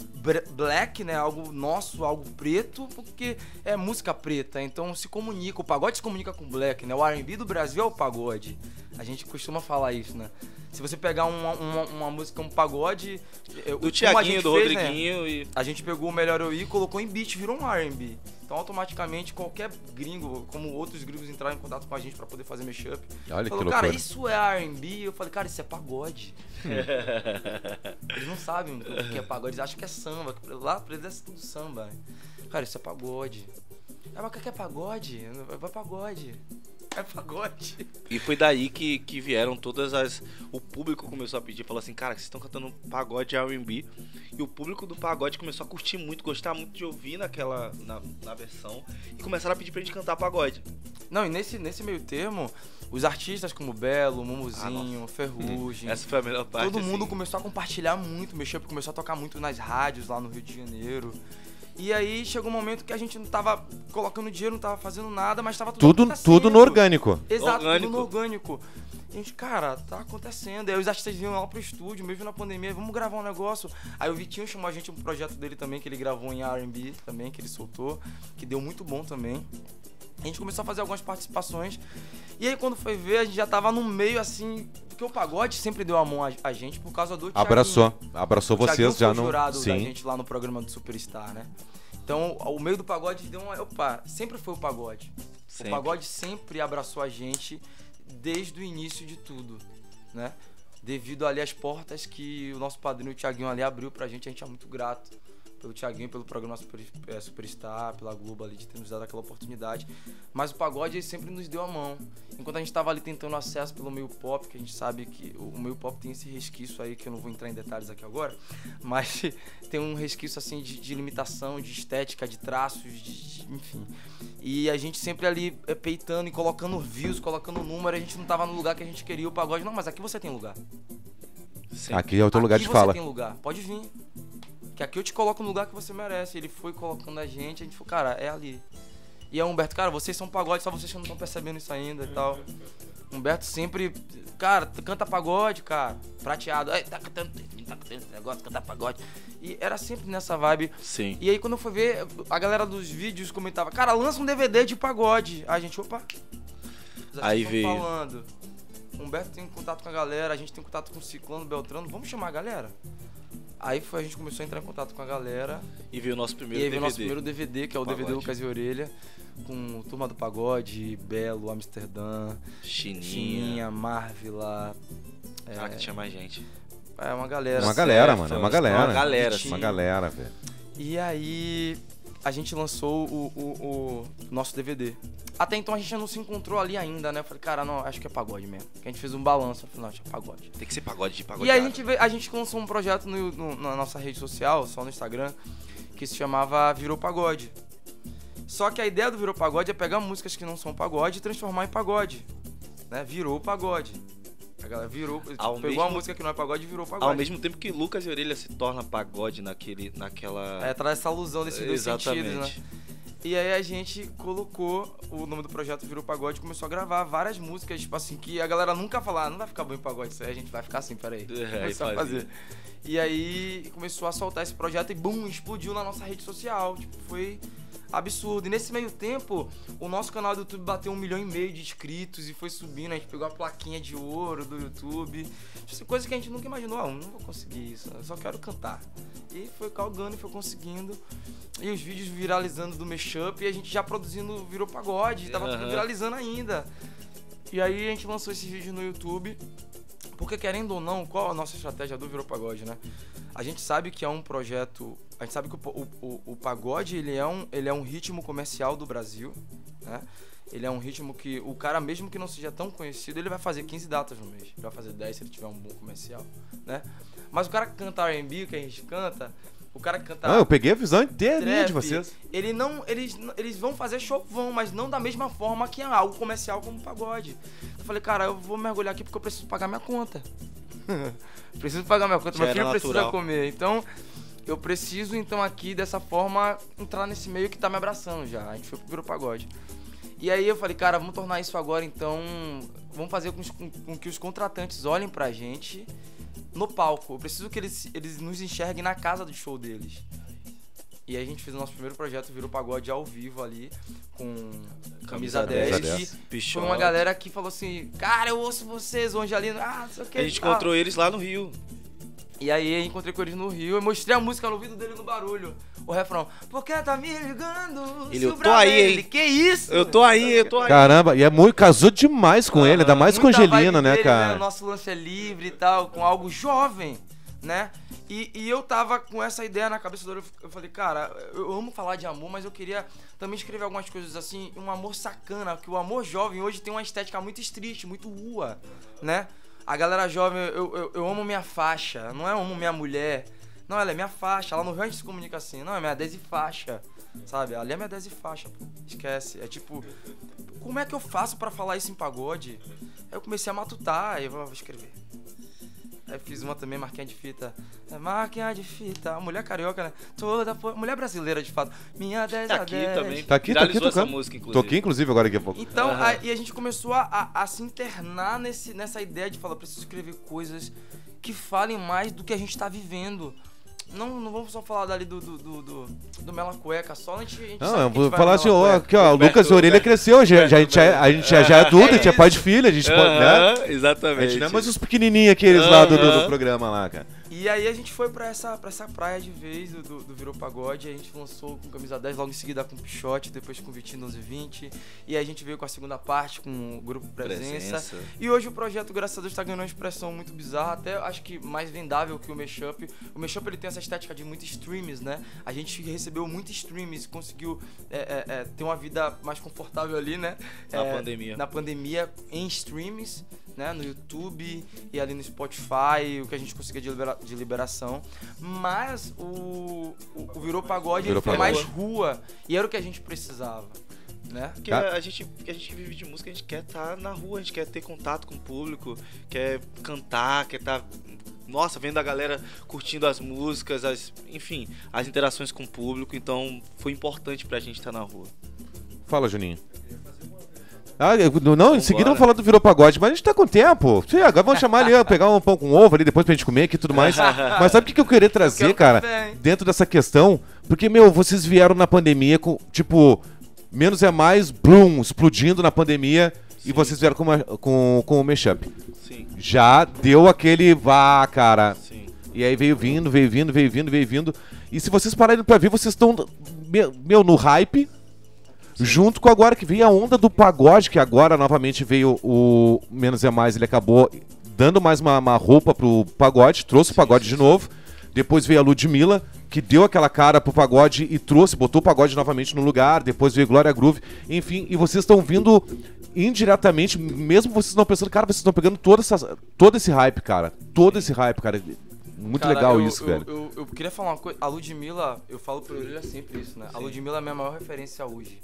black, né? Algo nosso, algo preto, porque é música preta. Então se comunica, o pagode se comunica com o black, né? O R&B do Brasil é o pagode. A gente costuma falar isso, né? Se você pegar uma, uma, uma música, um pagode... é, Do Tiaguinho, do fez, né? Rodriguinho e. A gente pegou o melhor eu e colocou em beat, virou um R&B. Então automaticamente qualquer gringo, como outros gringos entraram em contato com a gente pra poder fazer mashup, Olha que falou, loucura. cara, isso é R&B? Eu falei, cara, isso é pagode. eles não sabem o que é pagode, eles acham que é samba. que Lá pra eles é tudo samba. Cara, isso é pagode. Ah, mas o que é pagode? Vai pagode. É pagode. E foi daí que, que vieram todas as. O público começou a pedir, falou assim, cara, vocês estão cantando pagode RB. E o público do pagode começou a curtir muito, gostar muito de ouvir naquela. na, na versão. E começaram a pedir pra gente cantar pagode. Não, e nesse, nesse meio termo, os artistas como Belo, Ah, Mumuzinho, Ferrugem, Essa foi a melhor parte. Todo mundo assim. começou a compartilhar muito, o Mashup começou a tocar muito nas rádios lá no Rio de Janeiro. E aí chegou um momento que a gente não tava colocando dinheiro, não tava fazendo nada, mas tava tudo Tudo, tudo no orgânico. Exato, Orgânico. tudo no orgânico. E a gente, cara, tá acontecendo. Aí os artistas vinham lá pro estúdio, mesmo na pandemia, vamos gravar um negócio. Aí o Vitinho chamou a gente um projeto dele também, que ele gravou em R&B também, que ele soltou, que deu muito bom também. A gente começou a fazer algumas participações. E aí quando foi ver, a gente já tava no meio assim, porque o pagode sempre deu a mão a, a gente por causa do Thiaguinho. Abraçou. Abraçou O vocês já não. jurado da Sim. gente lá no programa do Superstar, né? Então, o meio do pagode deu uma. Opa, sempre foi o pagode. Sempre. O pagode sempre abraçou a gente desde o início de tudo, né? Devido ali às portas que o nosso padrinho o Thiaguinho ali abriu pra gente, a gente é muito grato pelo Thiaguinho, pelo programa Super, é, Superstar, pela Globo ali de ter nos dado aquela oportunidade. Mas o pagode sempre nos deu a mão. Enquanto a gente tava ali tentando acesso pelo meio pop, que a gente sabe que o meio pop tem esse resquício aí, que eu não vou entrar em detalhes aqui agora, mas tem um resquício assim de, de limitação, de estética, de traços, de, de- enfim. E a gente sempre ali é, peitando e colocando views, colocando número, a gente não tava no lugar que a gente queria o pagode. Não, mas aqui você tem lugar. Sempre. Aqui é o teu lugar aqui de você fala. tem lugar, pode vir. Que aqui eu te coloco no lugar que você merece. Ele foi colocando a gente, a gente falou, cara, é ali. E aí, Humberto, cara, vocês são pagode, só vocês que não estão percebendo isso ainda e tal. Humberto sempre, cara, canta pagode, cara, prateado. Ei, tá cantando, tá cantando esse negócio, canta pagode. E era sempre nessa vibe. Sim. E aí, quando eu fui ver, a galera dos vídeos comentava, cara, lança um DVD de pagode. Aí a gente, opa. Aí veio. falando. Humberto tem contato com a galera, a gente tem contato com o Ciclano, Beltrano, vamos chamar a galera? Aí foi, a gente começou a entrar em contato com a galera. E veio o nosso e primeiro aí veio o nosso DVD. primeiro DVD, que é o DVD Pagode. Lucas e Orelha, com Turma do Pagode, Belo, Amsterdã, Chininha. Chininha, Marvila. É, Caraca, tinha mais gente. é uma galera. Uma galera, mano. É uma galera. Uma galera. Uma galera, velho. E aí a gente lançou o, o- o nosso DVD. Até então a gente não se encontrou ali ainda, né? Eu falei, cara, não, acho que é pagode mesmo. Que a gente fez um balanço, eu falei, não, acho que é pagode. Tem que ser pagode de pagode. E a gente, veio- a gente lançou um projeto no- no- na nossa rede social, só no Instagram, que se chamava Virou Pagode. Só que a ideia do Virou Pagode é pegar músicas que não são pagode e transformar em pagode. Né? Virou pagode. A galera virou, Ao pegou mesmo- uma música que não é pagode e virou pagode. Ao mesmo tempo que Lucas e Orelha se torna pagode naquele, naquela... É, traz essa alusão desses dois Exatamente. sentidos, né? E aí a gente colocou o nome do projeto Virou Pagode e começou a gravar várias músicas, tipo assim, que a galera nunca falava, ah, não vai ficar bom em pagode isso aí, a gente vai ficar assim, peraí. É, a fazia. fazer. E aí começou a soltar esse projeto e bum, explodiu na nossa rede social. Tipo, foi absurdo. E nesse meio tempo, o nosso canal do YouTube bateu um milhão e meio de inscritos e foi subindo. A gente pegou a plaquinha de ouro do YouTube. Assim, coisa que a gente nunca imaginou. Ah, não vou conseguir isso, eu só quero cantar. E foi calgando e foi conseguindo. E os vídeos viralizando do Mashup e a gente já produzindo virou pagode. Tava tudo Aham. viralizando ainda. E aí a gente lançou esses vídeos no YouTube. Porque querendo ou não, qual a nossa estratégia do Virou Pagode, né? A gente sabe que é um projeto. A gente sabe que o, o, o pagode ele é, um, ele é um ritmo comercial do Brasil, né? Ele é um ritmo que o cara, mesmo que não seja tão conhecido, ele vai fazer 15 datas no mês. Ele vai fazer 10 se ele tiver um bom comercial, né? Mas o cara que canta R&B, que a gente canta, o cara que canta Ah, eu peguei a visão inteirinha de vocês. Ele não, eles, eles vão fazer show, vão, mas não da mesma forma que algo comercial como pagode. Eu falei, cara, eu vou mergulhar aqui porque eu preciso pagar minha conta. preciso pagar minha conta, Já meu filho precisa natural. comer. Então, eu preciso então aqui dessa forma entrar nesse meio que tá me abraçando já. A gente foi pro Virou Pagode. E aí eu falei, cara, vamos tornar isso agora então. Vamos fazer com- com que os contratantes olhem pra gente no palco. Eu preciso que eles, eles nos enxerguem na casa do show deles. E aí a gente fez o nosso primeiro projeto, virou pagode ao vivo ali, com camisa, Camisa 10. 10. E foi uma galera que falou assim, cara, eu ouço vocês, o Angelino, ah, não sei o que. A gente encontrou eles lá no Rio. E aí encontrei com eles no Rio e mostrei a música no ouvido dele no barulho. O refrão, porque tá me ligando? Ele, eu tô aí, hein? ele?" Que isso? Eu tô aí, eu tô aí. Caramba, e é muito. Casou demais com ele, ainda mais com Angelina, né, dele, cara? O nosso lance é livre e tal, com algo jovem, né? E, e eu tava com essa ideia na cabeça dele. Eu falei, cara, eu amo falar de amor, mas eu queria também escrever algumas coisas assim, um amor sacana, que o amor jovem hoje tem uma estética muito street, muito rua, né? A galera jovem, eu, eu, eu amo minha faixa, não é amo minha mulher. Não, ela é minha faixa. Lá no Rio a gente se comunica assim, não, é minha 10 e faixa. Sabe? Ali é minha 10 e faixa, pô. Esquece. É tipo, como é que eu faço pra falar isso em pagode? Aí eu comecei a matutar, eu vou escrever. Aí fiz uma também, marquinha de fita. É marquinha de fita. A mulher carioca, né? Toda. Mulher brasileira, de fato. Minha 10 Tá a aqui 10. também. Tá aqui, tá aqui essa tocando. música, inclusive. Tô aqui, inclusive, agora daqui a pouco. Então, Aham. aí a gente começou a, a- a se internar nesse, nessa ideia de falar, preciso escrever coisas que falem mais do que a gente tá vivendo. Não, não vamos só falar dali do, do, do, do, do Mela Cueca, só a gente. A gente Não, sabe eu vou falar assim, ó, aqui, ó, o Lucas Orelha cresceu, já, já, a, gente é, a gente já, já é adulto, a gente é pai de filho, a gente pode, né? Aham, A exatamente. gente não é mais os pequenininhos aqueles lá do, do- programa lá, cara. E aí a gente foi pra essa, pra essa praia de vez do, do, do Virou Pagode, a gente lançou com camisa 10, logo em seguida com Pichote, depois com Vitinho 1220, e aí a gente veio com a segunda parte com o grupo Presença. Presença. E hoje o projeto, graças a Deus, tá ganhando uma expressão muito bizarra, até acho que mais vendável que o Mashup. O Mashup ele tem essa estética de muitos streams, né? A gente recebeu muitos streams, conseguiu é, é, é, ter uma vida mais confortável ali, né? Na É, pandemia. Na pandemia, em streams, né? No YouTube e ali no Spotify, o que a gente conseguia de, libera- de liberação. Mas o, o, o Virou Pagode Virou ele foi Pagode. mais rua, e era o que a gente precisava, né? Porque Tá. a gente, que a gente vive de música, a gente quer estar na rua, a gente quer ter contato com o público, quer cantar, quer estar. Nossa, vendo a galera curtindo as músicas, as, enfim, as interações com o público, então foi importante pra gente estar na rua. Fala, Juninho. Ah, eu- não, em seguida vamos falar do Virou Pagode, mas a gente tá com tempo. Sim, agora vamos chamar ali, pegar um pão com ovo ali depois pra gente comer aqui e tudo mais. mas sabe o que, que eu queria trazer, quero cara? hein? Dentro dessa questão, porque, meu, vocês vieram na pandemia com, tipo, menos é mais, bloom, explodindo na pandemia, e Sim. vocês vieram com, uma- com, com o mashup. Sim, Já deu aquele vá, cara. sim. E aí veio vindo, veio vindo, veio vindo, veio vindo. E se vocês pararem pra ver, vocês estão, meu, no hype. Junto com agora que veio a onda do pagode, que agora novamente veio o Menos é Mais, ele acabou dando mais uma, uma roupa pro pagode, trouxe o pagode de novo. Depois veio a Ludmilla, que deu aquela cara pro pagode e trouxe, botou o pagode novamente no lugar. Depois veio Glória Groove. Enfim, e vocês estão vindo indiretamente, mesmo vocês não pensando, cara, vocês estão pegando toda essa, todo esse hype, cara. Todo esse hype, cara. Muito Cara, legal eu- isso, eu, velho. Eu, eu queria falar uma coisa. A Ludmilla, eu falo pra ele sempre isso, né? A Ludmilla é a minha maior referência hoje.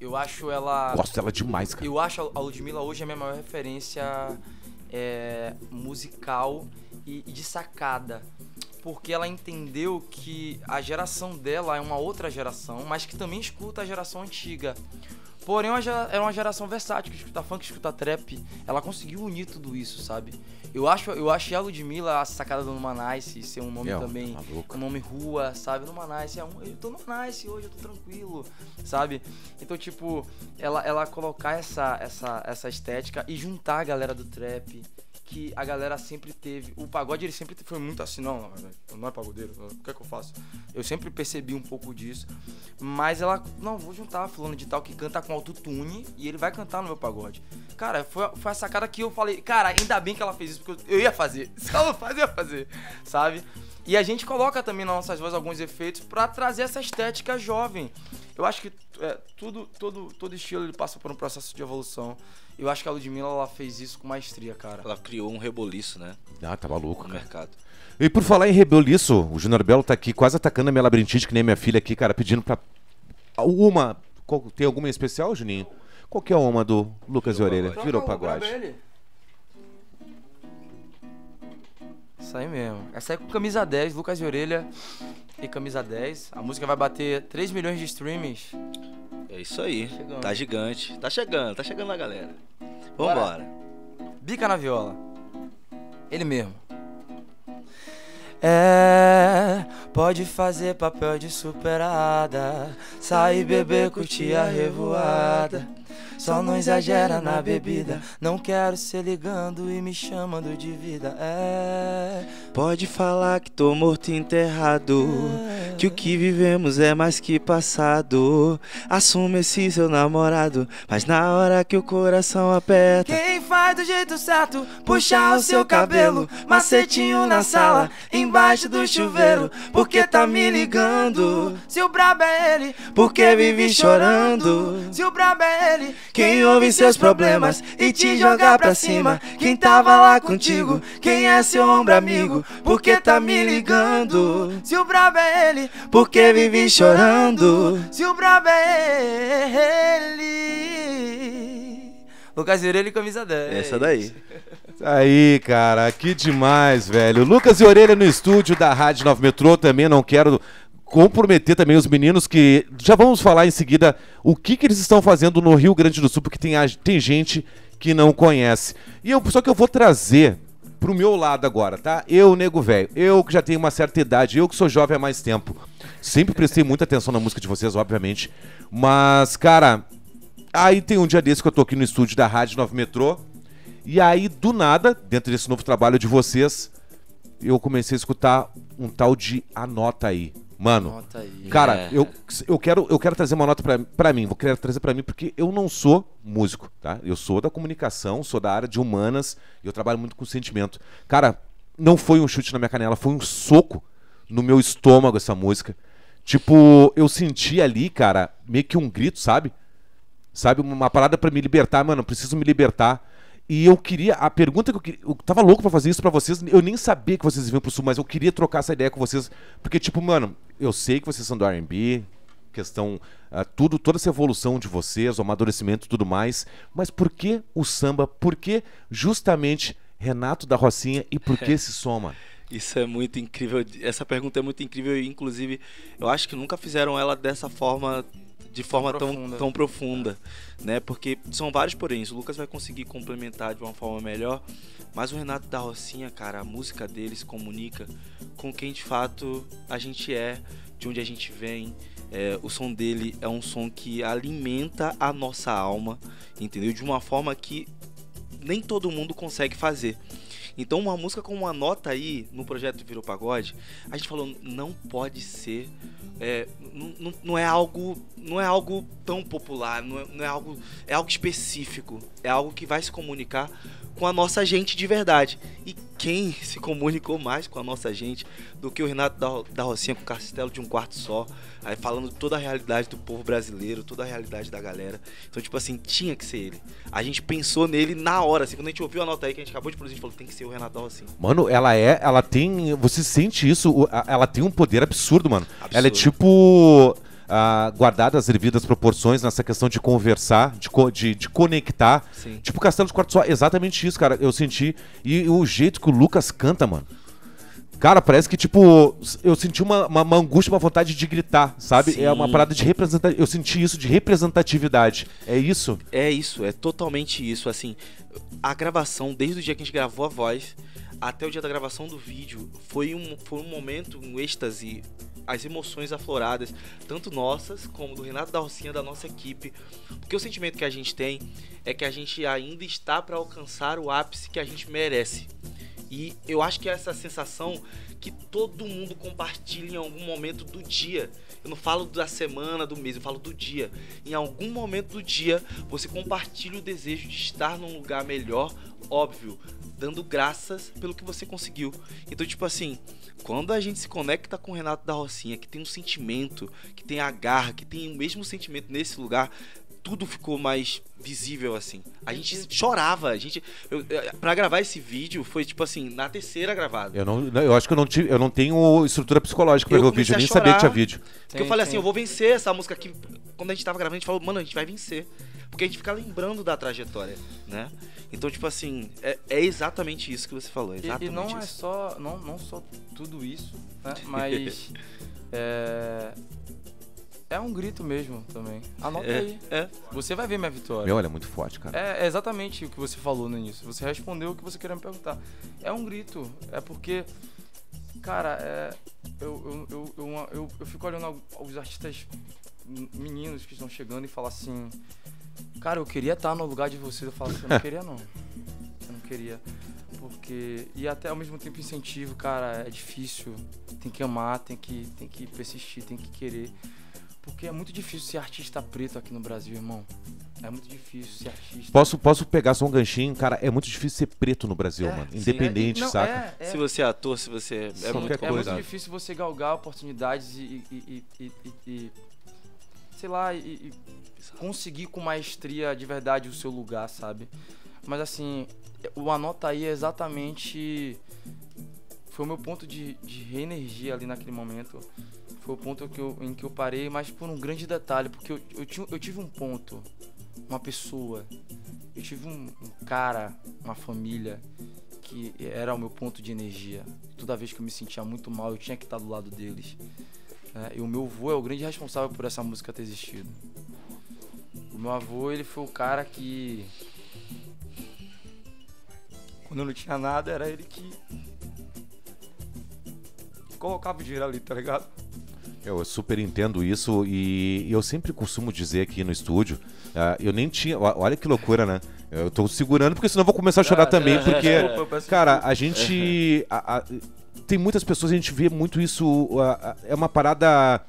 Eu acho ela. Gosto dela demais, cara. Eu acho a Ludmilla hoje a minha maior referência é, musical e, e de sacada. Porque ela entendeu que a geração dela é uma outra geração, mas que também escuta a geração antiga. Porém, gera- era uma geração versátil, que escuta funk, que escuta trap. Ela conseguiu unir tudo isso, sabe? Eu acho, eu achei a Ludmilla, a sacada do Numanice, ser um nome também, maluco. um nome rua, sabe? Numanice, é um, eu tô no Nice hoje, eu tô tranquilo, sabe? Então, tipo, ela, ela colocar essa, essa, essa estética e juntar a galera do trap, que a galera sempre teve. O pagode, ele sempre foi muito assim, não, não, não, não é pagodeiro, o que é que eu faço? Eu sempre percebi um pouco disso. Mas ela, não, vou juntar fulano de tal que canta com autotune e ele vai cantar no meu pagode. Cara, foi, foi a sacada que eu falei, cara, ainda bem que ela fez isso, porque eu, eu ia fazer. Se ela não faz, eu ia fazer, sabe? E a gente coloca também nas nossas vozes alguns efeitos pra trazer essa estética jovem. Eu acho que é, tudo, todo, todo estilo ele passa por um processo de evolução. Eu acho que a Ludmilla ela fez isso com maestria, cara. Ela criou um reboliço, né? Ah, tá maluco, No cara. mercado. E por falar em rebeliço, o Júnior Belo tá aqui quase atacando a minha labirintite, que nem minha filha aqui, cara, pedindo pra. Uma. qual- Tem alguma em especial, Juninho? Qual que é uma do Lucas e Orelha? Virou pagode. Isso aí mesmo. Essa é com camisa 10, Lucas e Orelha e camisa 10. A música vai bater 3 milhões de streams. É isso aí. Chegando. Tá gigante. Tá chegando, tá chegando a galera. Bora. Vambora. Bica na viola. Ele mesmo. É, pode fazer papel de superada. Sair beber, curtir a revoada. Só não exagera na bebida. Não quero ser ligando e me chamando de vida. É. Pode falar que tô morto e enterrado. Que o que vivemos é mais que passado. Assume esse seu namorado. Mas na hora que o coração aperta. Quem faz do jeito certo, puxar o seu cabelo, macetinho na sala, embaixo do chuveiro, porque tá me ligando. Se o brabo é ele, porque vive chorando. Se o brabo é ele, quem ouve seus problemas e te joga pra cima. Quem tava lá contigo, quem é seu ombro amigo, porque tá me ligando. Se o brabo é ele, porque vive chorando. Se o brabo é ele. Lucas Verelho e camisa 10. Essa daí. Aí, cara, que demais, velho. Lucas e Orelha no estúdio da Rádio 9 Metrô também, não quero comprometer também os meninos que já vamos falar em seguida o que, que eles estão fazendo no Rio Grande do Sul, porque tem, tem gente que não conhece. E eu, só que eu vou trazer pro meu lado agora, tá? Eu, nego velho, eu que já tenho uma certa idade, eu que sou jovem há mais tempo. Sempre prestei muita atenção na música de vocês, obviamente. Mas, cara, Aí tem um dia desse que eu tô aqui no estúdio da Rádio 9 Metrô. E aí, do nada, dentro desse novo trabalho de vocês, eu comecei a escutar um tal de Anota aí. Mano, cara, É. eu, eu, quero, eu quero trazer uma nota pra, pra mim. Vou querer trazer pra mim porque eu não sou músico, tá? Eu sou da comunicação, sou da área de humanas e eu trabalho muito com sentimento. Cara, não foi um chute na minha canela, foi um soco no meu estômago essa música. Tipo, eu senti ali, cara, meio que um grito, sabe? Sabe, uma parada pra me libertar, mano, eu preciso me libertar. E eu queria, a pergunta que eu queria, eu tava louco pra fazer isso pra vocês, eu nem sabia que vocês vinham pro sul, mas eu queria trocar essa ideia com vocês, porque tipo, mano, eu sei que vocês são do R&B, questão, ah, tudo, toda essa evolução de vocês, o amadurecimento e tudo mais, mas por que o samba? Por que justamente Renato da Rocinha e por que esse soma? Isso é muito incrível. Essa pergunta é muito incrível e, inclusive, eu acho que nunca fizeram ela dessa forma, de forma tão, Profunda. tão profunda, né? Porque são vários poréns. O Lucas vai conseguir complementar de uma forma melhor, mas o Renato da Rocinha, cara, a música dele se comunica com quem de fato a gente é, de onde a gente vem. É, o som dele é um som que alimenta a nossa alma, entendeu? De uma forma que nem todo mundo consegue fazer. Então uma música com uma nota aí no projeto Virou Pagode, a gente falou não pode ser, é, não, não- é algo, não é algo tão popular, não é, não é algo, é algo específico, é algo que vai se comunicar com a nossa gente de verdade. E quem se comunicou mais com a nossa gente do que o Renato da, da Rocinha com o Castelo de um Quarto Só, aí falando toda a realidade do povo brasileiro, toda a realidade da galera. Então, tipo assim, tinha que ser ele. A gente pensou nele na hora, assim, quando a gente ouviu a nota aí que a gente acabou de produzir, a gente falou, tem que ser o Renato da Rocinha. Mano, ela é, ela tem, você sente isso, ela tem um poder absurdo, mano. Ela é Absurdo. tipo ah, guardada as devidas proporções nessa questão de conversar, de, co- de, de conectar. Sim. Tipo Castelo de Quarto Só, exatamente isso, cara. Eu senti. E, o jeito que o Lucas canta, mano. Cara, parece que, tipo, eu senti uma, uma, uma angústia, uma vontade de gritar, sabe? Sim. É uma parada de representatividade. Eu senti isso de representatividade. É isso? É isso, é totalmente isso. Assim, a gravação, desde o dia que a gente gravou a voz até o dia da gravação do vídeo, foi um, foi um momento, um êxtase, as emoções afloradas, tanto nossas como do Renato da Rocinha, da nossa equipe. Porque o sentimento que a gente tem é que a gente ainda está para alcançar o ápice que a gente merece. E eu acho que é essa sensação que todo mundo compartilha em algum momento do dia. Eu não falo da semana, do mês, eu falo do dia. Em algum momento do dia, você compartilha o desejo de estar num lugar melhor, óbvio, dando graças pelo que você conseguiu. Então, tipo assim, quando a gente se conecta com o Renato da Rocinha, que tem um sentimento, que tem a garra, que tem o mesmo sentimento nesse lugar, tudo ficou mais visível assim. A gente chorava, a gente eu, eu- pra gravar esse vídeo foi tipo assim, na terceira gravada. Eu, não, eu acho que eu não, tive, eu não tenho estrutura psicológica pra ver o vídeo. Eu nem a sabia que tinha chorar. vídeo. Porque eu falei assim, eu vou vencer essa música aqui. Quando a gente tava gravando, a gente falou, mano, a gente vai vencer. Porque a gente fica lembrando da trajetória, né? Então, tipo assim, é, é exatamente isso que você falou. é E, Exatamente e não é isso. só, não, não só tudo isso, né? Mas é, é um grito mesmo também. Anota aí. É, é. Você vai ver minha vitória. Meu, olha, é muito forte, cara. É, é exatamente o que você falou no início. Você respondeu o que você queria me perguntar. É um grito. É porque, cara, é, eu, eu, eu, eu, eu, eu fico olhando os artistas meninos que estão chegando e falam assim: Cara, eu queria estar no lugar de você. Eu falo assim: Eu não queria, não. Eu não queria. Porque. E até ao mesmo tempo incentivo, cara, é difícil. Tem que amar, tem que, tem que persistir, tem que querer. Porque é muito difícil ser artista preto aqui no Brasil, irmão. É muito difícil ser artista. Posso, posso pegar só um ganchinho? Cara, é muito difícil ser preto no Brasil, É, mano. sim. Independente, Não, saca? é- é- Se você é ator, se você. É Qualquer muito é muito difícil você galgar oportunidades e, e- e- e- e- e- sei lá, e, e conseguir com maestria de verdade o seu lugar, sabe? Mas assim, o Anota aí é exatamente. Foi o meu ponto de, de reenergia ali naquele momento. Foi o ponto que eu- em que eu parei, mas por um grande detalhe, porque eu, eu, tinha- eu tive um ponto, uma pessoa, eu tive um, um cara, uma família que era o meu ponto de energia. Toda vez que eu me sentia muito mal, eu tinha que estar do lado deles. né? E o meu avô é o grande responsável por essa música ter existido. O meu avô, ele foi o cara que. Quando eu não tinha nada, era ele que. Colocava o dinheiro ali, tá ligado? Eu super entendo isso e eu sempre costumo dizer aqui no estúdio, ah, eu nem tinha, olha que loucura, né? Eu tô segurando porque senão eu vou começar a chorar Ah, também, é, porque, é, desculpa, eu peço cara, desculpa. a gente, a- a- tem muitas pessoas, a gente vê muito isso, ah, é uma parada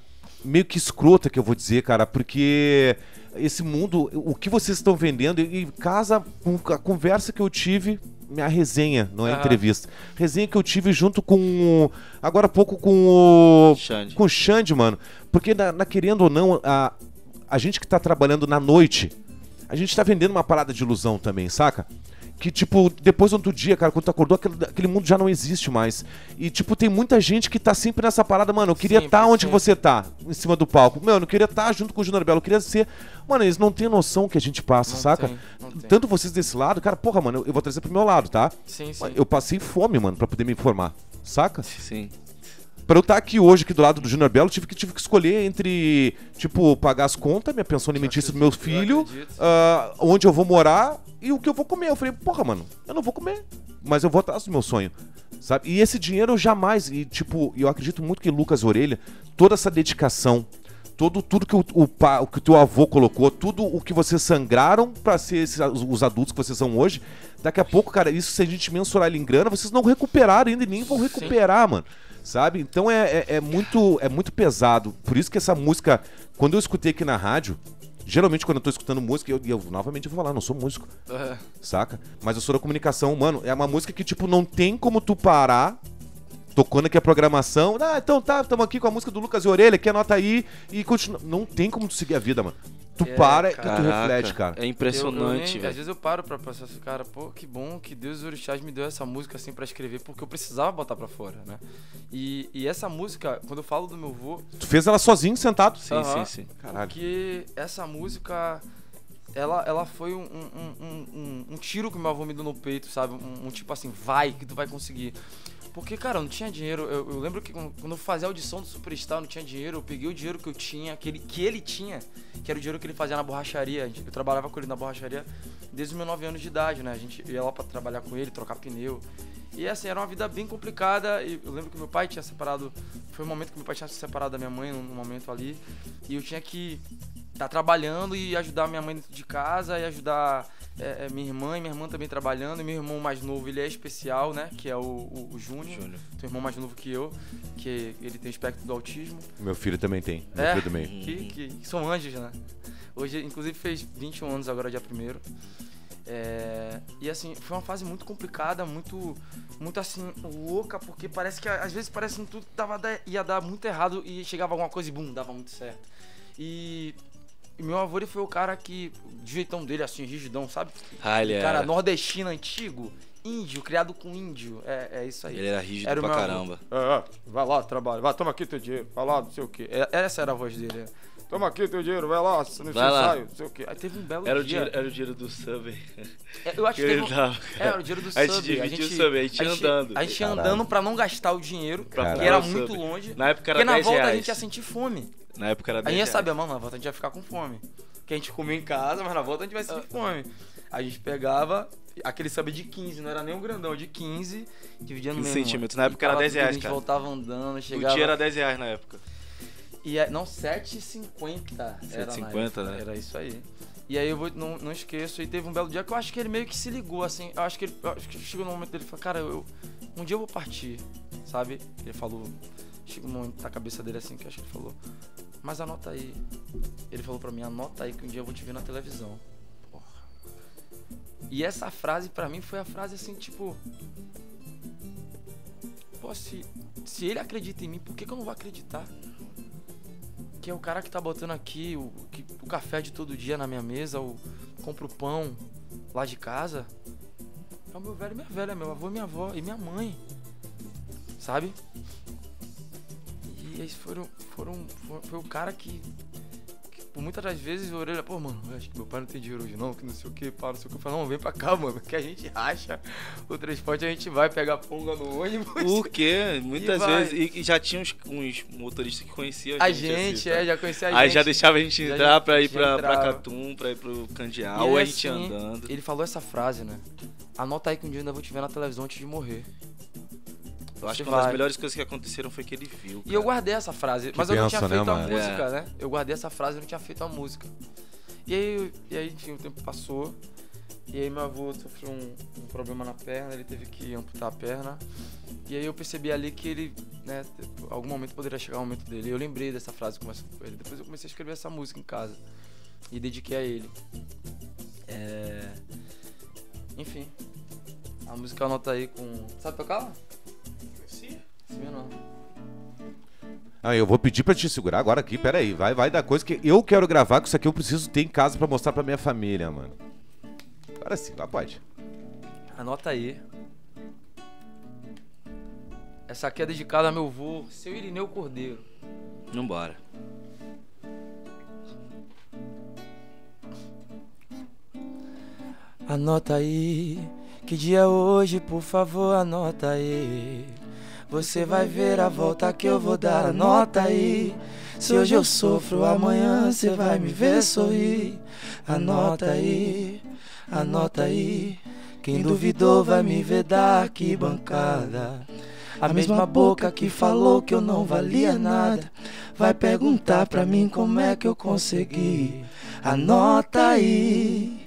meio que escrota que eu vou dizer, cara, porque esse mundo, o que vocês estão vendendo e casa com a conversa que eu tive minha resenha, não é Aham. entrevista. Resenha que eu tive junto com. Agora há pouco com o. Xande. Com o Xande, mano. Porque, na, na- querendo ou não, a, a gente que tá trabalhando na noite, a gente tá vendendo uma parada de ilusão também, saca? Que, tipo, depois do outro dia, cara, quando tu acordou, aquele, aquele mundo já não existe mais. E, tipo, tem muita gente que tá sempre nessa parada, mano. Eu queria estar onde sempre. você tá, em cima do palco. Meu, eu não queria estar junto com o Júnior Belo. Eu queria ser. Mano, eles não têm noção que a gente passa, Não saca? tem, não tem. Tanto vocês desse lado, cara, porra, mano, eu, eu vou trazer pro meu lado, tá? Sim, sim. Eu passei fome, mano, pra poder me informar. Saca? Sim. Pra eu estar aqui hoje, aqui do lado do Júnior Belo, tive que, tive que escolher entre, tipo, pagar as contas, minha pensão alimentícia do meu filho, ah, onde eu vou morar e o que eu vou comer. Eu falei, porra, mano, eu não vou comer, mas eu vou atrás do meu sonho. Sabe? E esse dinheiro eu jamais, e tipo, eu acredito muito que Lucas Orelha, toda essa dedicação, todo tudo que o, o, o que o teu avô colocou, tudo o que vocês sangraram pra ser esses, os, os adultos que vocês são hoje, daqui a pouco, cara, isso se a gente mensurar ele em grana, vocês não recuperaram ainda e nem vão recuperar, mano. Sabe? Então é, é, é muito, é muito pesado. Por isso que essa música, quando eu escutei aqui na rádio, geralmente quando eu tô escutando música, eu, eu novamente vou falar, não sou músico É. saca? Mas eu sou da comunicação, mano, é uma música que, tipo, não tem como tu parar tocando aqui a programação. Ah, então tá, estamos aqui com a música do Lucas e Orelha, que anota aí e continua. Não tem como tu seguir a vida, mano. Tu É, para e tu Caraca, reflete, cara. É Eu- eu impressionante, nem- Às velho. vezes eu paro pra pensar assim, cara, pô, que bom que Deus e os orixás me deu essa música assim pra escrever, porque eu precisava botar pra fora, né? E, e essa música, quando eu falo do meu avô, Tu fez ela sozinho, sentado. Sim, Aham. sim, sim. Caralho. porque essa música, ela, ela foi um, um, um, um, um tiro que meu avô me deu no peito, sabe? Um, um tipo assim, vai, que tu vai conseguir. Porque, cara, eu não tinha dinheiro. Eu, eu lembro que quando eu fazia a audição do Superstar, eu não tinha dinheiro. Eu peguei o dinheiro que eu tinha, que ele, que ele tinha, que era o dinheiro que ele fazia na borracharia. Eu trabalhava com ele na borracharia desde os meus 9 anos de idade, né? A gente ia lá pra trabalhar com ele, trocar pneu. E assim, era uma vida bem complicada. E eu lembro que meu pai tinha separado. Foi um momento que meu pai tinha se separado da minha mãe, num momento ali. E eu tinha que estar trabalhando e ajudar minha mãe dentro de casa e ajudar é, é, minha irmã e minha irmã também trabalhando. E meu irmão mais novo, ele é especial, né? Que é o, o, o Júnior. Júnior. Tem um irmão mais novo que eu, que ele tem espectro do autismo. Meu filho também tem. Meu É. filho também. Que, que- que são anjos, né? Hoje, inclusive, fez 21 anos agora, dia 1 é, e assim, foi uma fase muito complicada, muito, muito assim, louca, porque parece que às vezes parece que tudo tava, ia dar muito errado e chegava alguma coisa e bum, dava muito certo. E, e meu avô ele foi o cara que, do jeitão dele, assim, rigidão, sabe? Ah, ele cara era. nordestino antigo, índio, criado com índio, é, é isso aí. Ele era rígido Era pra caramba. É, é, vai lá, trabalha. Vai, toma aqui teu dinheiro. Vai lá, não sei o quê. É, Essa era a voz dele. é. Toma aqui teu dinheiro, vai lá, no seu Vai lá. ensaio, não sei o quê. Aí teve um belo Era o, dia. dinheiro, era o dinheiro do Subway. É, Eu acho que que teve ele um... dava. É, era o dinheiro do A gente sub. dividia o sub, a gente ia andando. A gente ia andando pra não gastar o dinheiro, porque era o muito sub. longe. Na época era Porque na 10 volta a reais. gente ia sentir fome. Na época era A 10 gente ia saber, mano, na volta a gente ia ficar com fome. Que a gente comia em casa, mas na volta a gente vai sentir fome. A gente pegava aquele sub de 15, não era nem um grandão, de 15, dividia no 15 meio. centímetros. Na época era Ficava 10 tudo, reais, A gente cara. voltava andando, O chegava... dia era 10 reais na época. E é, não, 7,50 era 7,50, na época, né? Era isso aí. E aí eu vou, não, não esqueço, e teve um belo dia que eu acho que ele meio que se ligou, assim. Eu acho que ele acho que chegou no momento dele e falou, cara, eu, um dia eu vou partir, sabe? Ele falou, chegou no momento da cabeça dele assim, que eu acho que ele falou, mas anota aí. Ele falou pra mim, anota aí que um dia eu vou te ver na televisão. Porra. E essa frase pra mim foi a frase assim, tipo. Pô, se, se ele acredita em mim, por que, que eu não vou acreditar? Que é o cara que tá botando aqui o, que- o café de todo dia na minha mesa, o compra o pão lá de casa. É o meu velho e minha velha, meu avô e minha avó e minha mãe. Sabe? E eles foram. foram foi, foi o cara que, que por muitas das vezes eu orelha, pô, mano, acho que meu pai não tem dinheiro hoje não, que não sei o que, pá, não sei o que. Eu falo, não, vem pra cá, mano, que a gente racha o transporte, a gente vai pegar ponga no ônibus. Por quê? Muitas vai. vezes. E, e já tinha uns, uns motoristas que conheciam A gente, assim, é, tá? já conhecia a Aí gente. já deixava a gente Já entrar a pra ir gente pra, pra. Catum, pra ir pro E Candial, aí, a gente assim, andando. Ele falou essa frase, né? Anota aí que um dia eu ainda vou te ver na televisão antes de morrer. Eu acho que uma das melhores coisas que aconteceram foi que ele viu. E eu cara. guardei essa frase, mas eu não tinha né, feito a mano? música, É. né? Eu guardei essa frase e não tinha feito a música. E aí, e aí, enfim, o tempo passou. E aí meu avô sofreu um, um problema na perna, ele teve que amputar a perna. E aí eu percebi ali que ele, né, algum momento poderia chegar o momento dele. E eu lembrei dessa frase conversando com ele. Depois eu comecei a escrever essa música em casa. E dediquei a ele. É... Enfim. A música anota aí com. Sabe tocar Ah, eu vou pedir pra te segurar agora aqui, pera aí. Vai, vai dar coisa que eu quero gravar, que isso aqui eu preciso ter em casa pra mostrar pra minha família, mano. Agora sim, lá pode. Anota aí. Essa aqui é dedicada a meu avô, seu Irineu Cordeiro. Vambora. Anota aí, que dia é hoje, por favor, anota aí. Você vai ver a volta que eu vou dar, anota aí. Se hoje eu sofro, amanhã você vai me ver sorrir. Anota aí, anota aí. Quem duvidou vai me ver daqui bancada. A mesma boca que falou que eu não valia nada. Vai perguntar pra mim como é que eu consegui. Anota aí.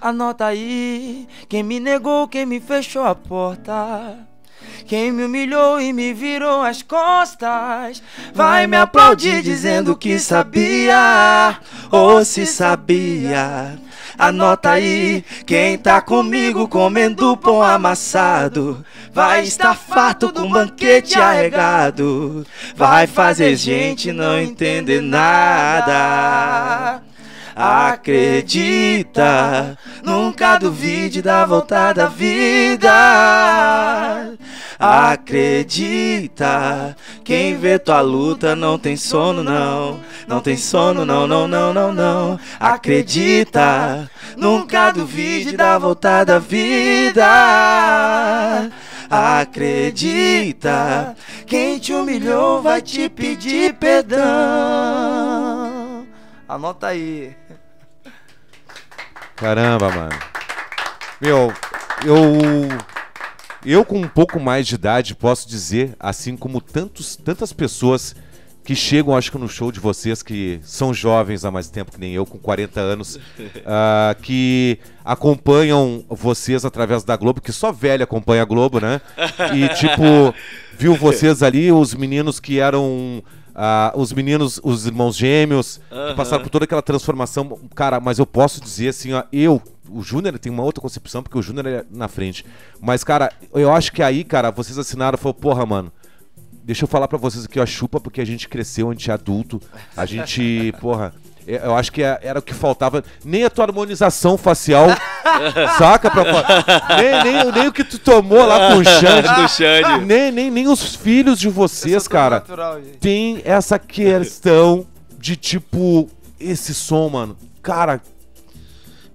Anota aí, quem me negou, quem me fechou a porta. Quem me humilhou e me virou as costas. Vai me aplaudir dizendo que sabia, ou se sabia. Anota aí, quem tá comigo comendo pão amassado. Vai estar farto de um banquete arregado. Vai fazer gente não entender nada. Acredita, nunca duvide da volta da vida. Acredita, quem vê tua luta não tem sono não, não tem sono não, não, não, não, não. Acredita, nunca duvide da volta da vida. acredita. Quem te humilhou vai te pedir perdão. Anota aí. Caramba, mano. Meu, eu. Eu, com um pouco mais de idade, posso dizer, assim como tantos, tantas pessoas que chegam, acho que no show de vocês, que são jovens há mais tempo que nem eu, com 40 anos, ah, que acompanham vocês através da Globo, que só velho acompanha a Globo, né? E, tipo, viu vocês ali, os meninos que eram. Ah, os meninos, os irmãos gêmeos, que Aham. passaram por toda aquela transformação. Cara, mas eu posso dizer assim, ó, eu, o Júnior tem uma outra concepção, porque o Júnior é na frente. Mas, cara, eu acho que aí, cara, vocês assinaram e falaram, porra, mano, deixa eu falar pra vocês aqui, ó, chupa, porque a gente cresceu, a gente é adulto, a gente, porra. É- Eu acho que é- era o que faltava. Nem a tua harmonização facial, saca? Pra, nem, nem, nem o que tu tomou lá com o Xande. Do Xande. Nem, nem, nem os filhos de vocês, todo cara natural, tem essa questão de tipo esse som, mano. Cara,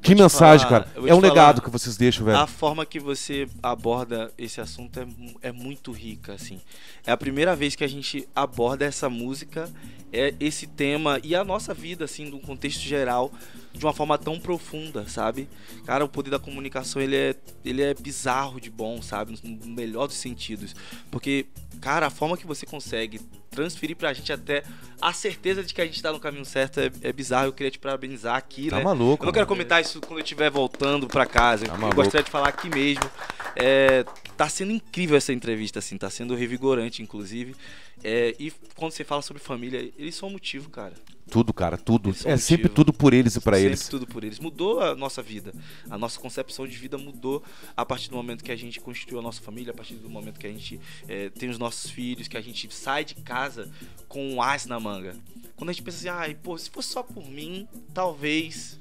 que mensagem, falar, cara. É um legado que vocês deixam, velho. A forma que você aborda esse assunto é, é muito rica, assim. É a primeira vez que a gente aborda essa música, é esse tema e a nossa vida, assim, num contexto geral, de uma forma tão profunda, sabe? Cara, o poder da comunicação, ele é, ele é bizarro de bom, sabe? No melhor dos sentidos. Porque, cara, a forma que você consegue transferir pra gente até a certeza de que a gente tá no caminho certo é, é bizarro. Eu queria te parabenizar aqui, Tá né? maluco. Eu não quero comentar isso quando eu estiver voltando pra casa. Tá eu maluco. gostaria de falar aqui mesmo. É, tá sendo incrível essa entrevista, assim, tá sendo revigorante, inclusive. É, e quando você fala sobre família, eles são o motivo, cara. Tudo, cara, tudo. É sempre tudo por eles e pra Sempre eles. tudo por eles. Mudou a nossa vida. A nossa concepção de vida mudou a partir do momento que a gente constituiu a nossa família, a partir do momento que a gente é, tem os nossos filhos, que a gente sai de casa com um as na manga. Quando a gente pensa assim, ai, pô, se fosse só por mim, talvez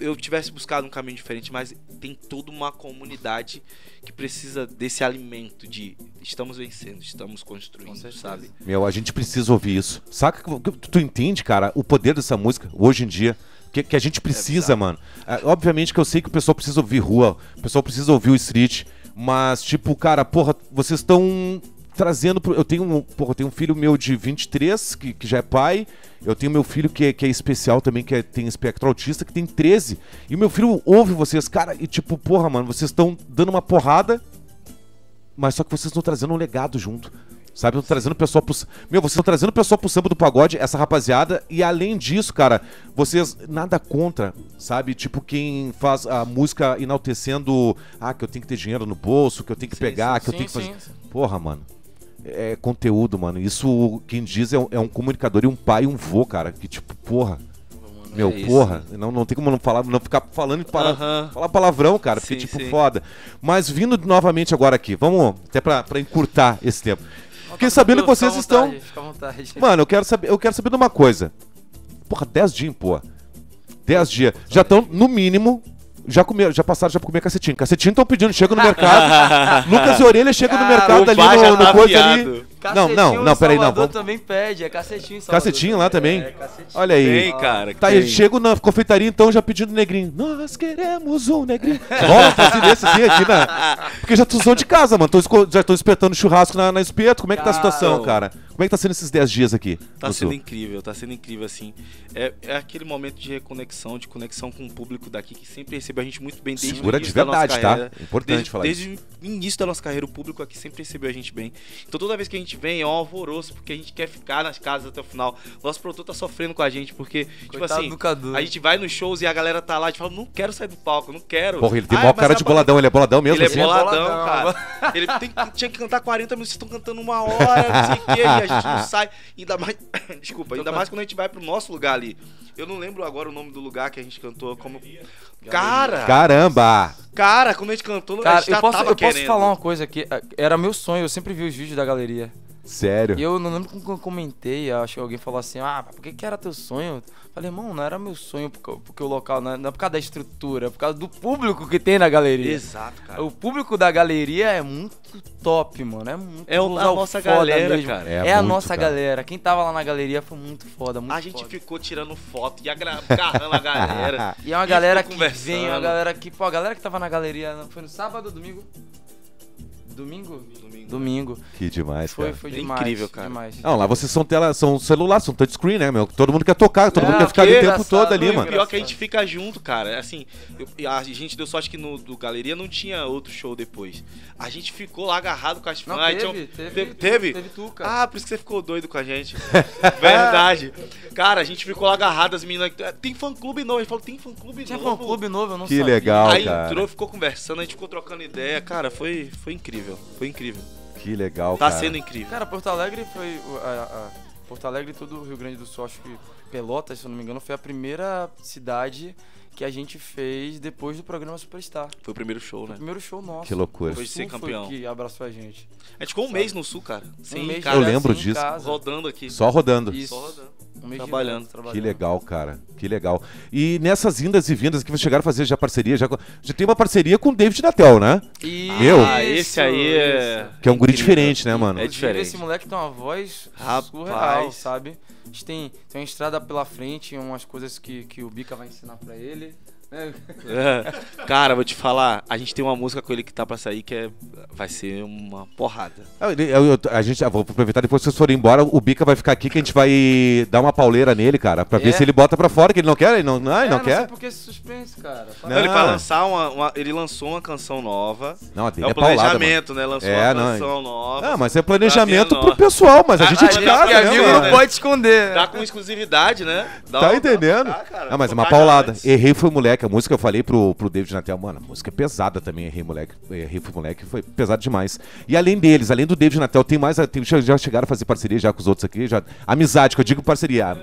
eu tivesse buscado um caminho diferente, mas tem toda uma comunidade que precisa desse alimento de estamos vencendo, estamos construindo, sabe? Meu, a gente precisa ouvir isso. Saca que tu, entende, cara, o poder dessa música hoje em dia? Que, que a gente precisa, bizarro. mano. É, obviamente que eu sei que o pessoal precisa ouvir rua, o pessoal precisa ouvir o street, mas, tipo, cara, porra, vocês estão trazendo. pro- Eu tenho, um- porra, eu tenho um filho meu de 23, que, que já é pai. Eu tenho meu filho que é, que é especial também, que é- tem espectro autista, que tem 13. E o meu filho ouve vocês, cara, e tipo, porra, mano, vocês estão dando uma porrada, mas só que vocês estão trazendo um legado junto. Sabe, estão trazendo o pessoal pro. Meu, vocês estão trazendo o pessoal pro samba do pagode, essa rapaziada, e além disso, cara, vocês nada contra, sabe? Tipo, quem faz a música enaltecendo, ah, que eu tenho que ter dinheiro no bolso, que eu tenho que Sim, pegar, que eu sim, tenho que fazer. sim, sim. Porra, mano. É conteúdo, mano. Isso, quem diz, é um, é um comunicador e um pai e um vô, cara. Que tipo, porra. Meu, É isso. porra. Não, não tem como não falar, não ficar falando e para, Aham. falar palavrão, cara. Porque, Sim, tipo, sim. foda. Mas vindo novamente agora aqui, vamos até pra, pra encurtar esse tempo. Fiquei sabendo que vocês estão. vontade, vontade. Mano, eu quero saber, eu quero saber de uma coisa. Porra, 10 dias, pô. 10 dias. Já estão, no mínimo, já comeram, já passaram já pra comer cacetinho. Cacetinho estão pedindo, chega no mercado. Lucas e Orelha chega no Cara, mercado ali no, no tá coisa ali. Cacetinho Não, não, não, peraí, não. Vamos... também pede, é cacetinho em Salvador Cacetinho lá também? É, cacetinho. Olha aí. Tem, cara. Tá, tem. chego na confeitaria então já pedindo negrinho. Nós queremos um negrinho. Rola um fazer desse assim aqui na. Porque já são de casa, mano. Tô já tô espetando churrasco na, na espeto. Como é que tá a situação, cara? Como é que tá sendo esses 10 dias aqui? Tá sendo sul? incrível, tá sendo incrível, assim. É, é aquele momento de reconexão, de conexão com o público daqui que sempre recebeu a gente muito bem desde Segura o de início da nossa verdade, tá? carreira. É importante desde, falar isso. Desde o início da nossa carreira, o público aqui sempre recebeu a gente bem. Então toda vez que a gente vem é um alvoroço, porque a gente quer ficar nas casas até o final. Nosso produtor tá sofrendo com a gente, porque, tipo Coitado assim, do Cadu. a gente vai nos shows e a galera tá lá e fala, não quero sair do palco, não quero. Porra, ele tem Ah, maior cara a de boladão. Ele é boladão mesmo, Ele assim? é boladão, boladão. cara. Ele tem tinha que cantar 40 minutos, vocês estão cantando uma hora, não sei o quê, e a gente não sai. Ainda mais. Desculpa, ainda mais quando a gente vai pro nosso lugar ali. Eu não lembro agora o nome do lugar que a gente cantou como. Cara! Caramba! Cara, quando a gente cantou, a Cara, gente já eu posso, tava eu posso falar uma coisa aqui. Era meu sonho, eu sempre vi os vídeos da galeria. Sério. E eu não lembro como eu comentei, acho que alguém falou assim, ah, por que, que era teu sonho? Eu Falei, irmão, não era meu sonho porque, porque o local, não é, não é por causa da estrutura, é por causa do público que tem na galeria. Exato, cara. O público da galeria é muito top, mano. É muito É a nossa galera, mesmo. cara. É É, a muito, nossa cara. galera. Quem tava lá na galeria foi muito foda, muito A gente foda. ficou tirando foto e agarrando a galera. E é uma E galera que vem, uma galera que, pô, a galera que tava na galeria, foi no sábado ou domingo? Domingo? Domingo. Domingo. Que demais, Foi, cara. foi É demais. incrível, cara. Demais. Não, lá vocês são tela, são celular, são touchscreen, né, meu? Todo mundo quer tocar, todo É, mundo quer ficar ali o que tempo todo ali, mano. Pior que a gente fica junto, cara. Assim, eu- a gente deu sorte que no do Galeria não tinha outro show depois. A gente ficou lá agarrado com as fãs. Teve, tinha teve, teve, teve? Teve tu, cara. Ah, por isso que você ficou doido com a gente. Verdade. Cara, a gente ficou lá agarrado, as meninas. Tem fã clube novo. A gente falou, tem fã clube Tinha novo. fã clube novo, eu não Que sabia. legal, Aí cara. entrou, ficou conversando, a gente ficou trocando ideia. Cara, foi, foi incrível. Foi incrível. Que legal, Tá cara. sendo incrível. Cara, Porto Alegre foi. a- a- Porto Alegre e todo o Rio Grande do Sul, acho que Pelotas, se eu não me engano, foi a primeira cidade que a gente fez depois do programa Superstar. Foi o primeiro show, Foi né? o primeiro show nosso. Que loucura. Depois de ser Sul foi campeão. que abraçou a gente. A gente ficou um mês no sul, cara. Sem um mês casa, Eu lembro assim, disso. casa. rodando aqui. Só rodando. Isso. Só rodando. Um mês Trabalhando. trabalhando. Que legal, cara. Que legal. E nessas indas e vindas que vocês chegaram a fazer já parceria, já, já tem uma parceria com o David Natel, né? Isso, Meu. Ah, esse aí é. Que é um guri diferente, né, mano? É diferente. Esse moleque tem uma voz Rapaz. surreal, sabe? A gente tem, tem uma estrada pela frente, umas coisas que, que o Bica vai ensinar pra ele. É. Cara, vou te falar, a gente tem uma música com ele que tá pra sair que é, vai ser uma porrada. Eu- eu- eu- a gente, ah, vou aproveitar depois que vocês forem embora, o Bica vai ficar aqui que a gente vai dar uma pauleira nele, cara, pra ver É? se ele bota pra fora, que ele não quer, ele não, não, ele É, não não quer. sei por que esse suspense, cara. Fala- Não. Ele vai lançar uma, uma- Ele lançou uma canção nova. Não, a dele É é, o paulada, planejamento, né? Lançou É, uma não, canção nova. Ah, mas é planejamento Tá pro pessoal, mas a gente é de Ah, casa, porque né, amigo não pode esconder. Tá com exclusividade, né? Dá Tá uma- entendendo? Ah, cara, ah, mas é uma paulada. Errei foi moleque. A música eu falei pro, pro David Natel, mano, a música é pesada também. Errei moleque. Errei foi moleque. Foi pesado demais. E além deles, além do David Natel, tem mais. Tem, já- já chegaram a fazer parceria já com os outros aqui. Já, amizade, que eu digo parceria.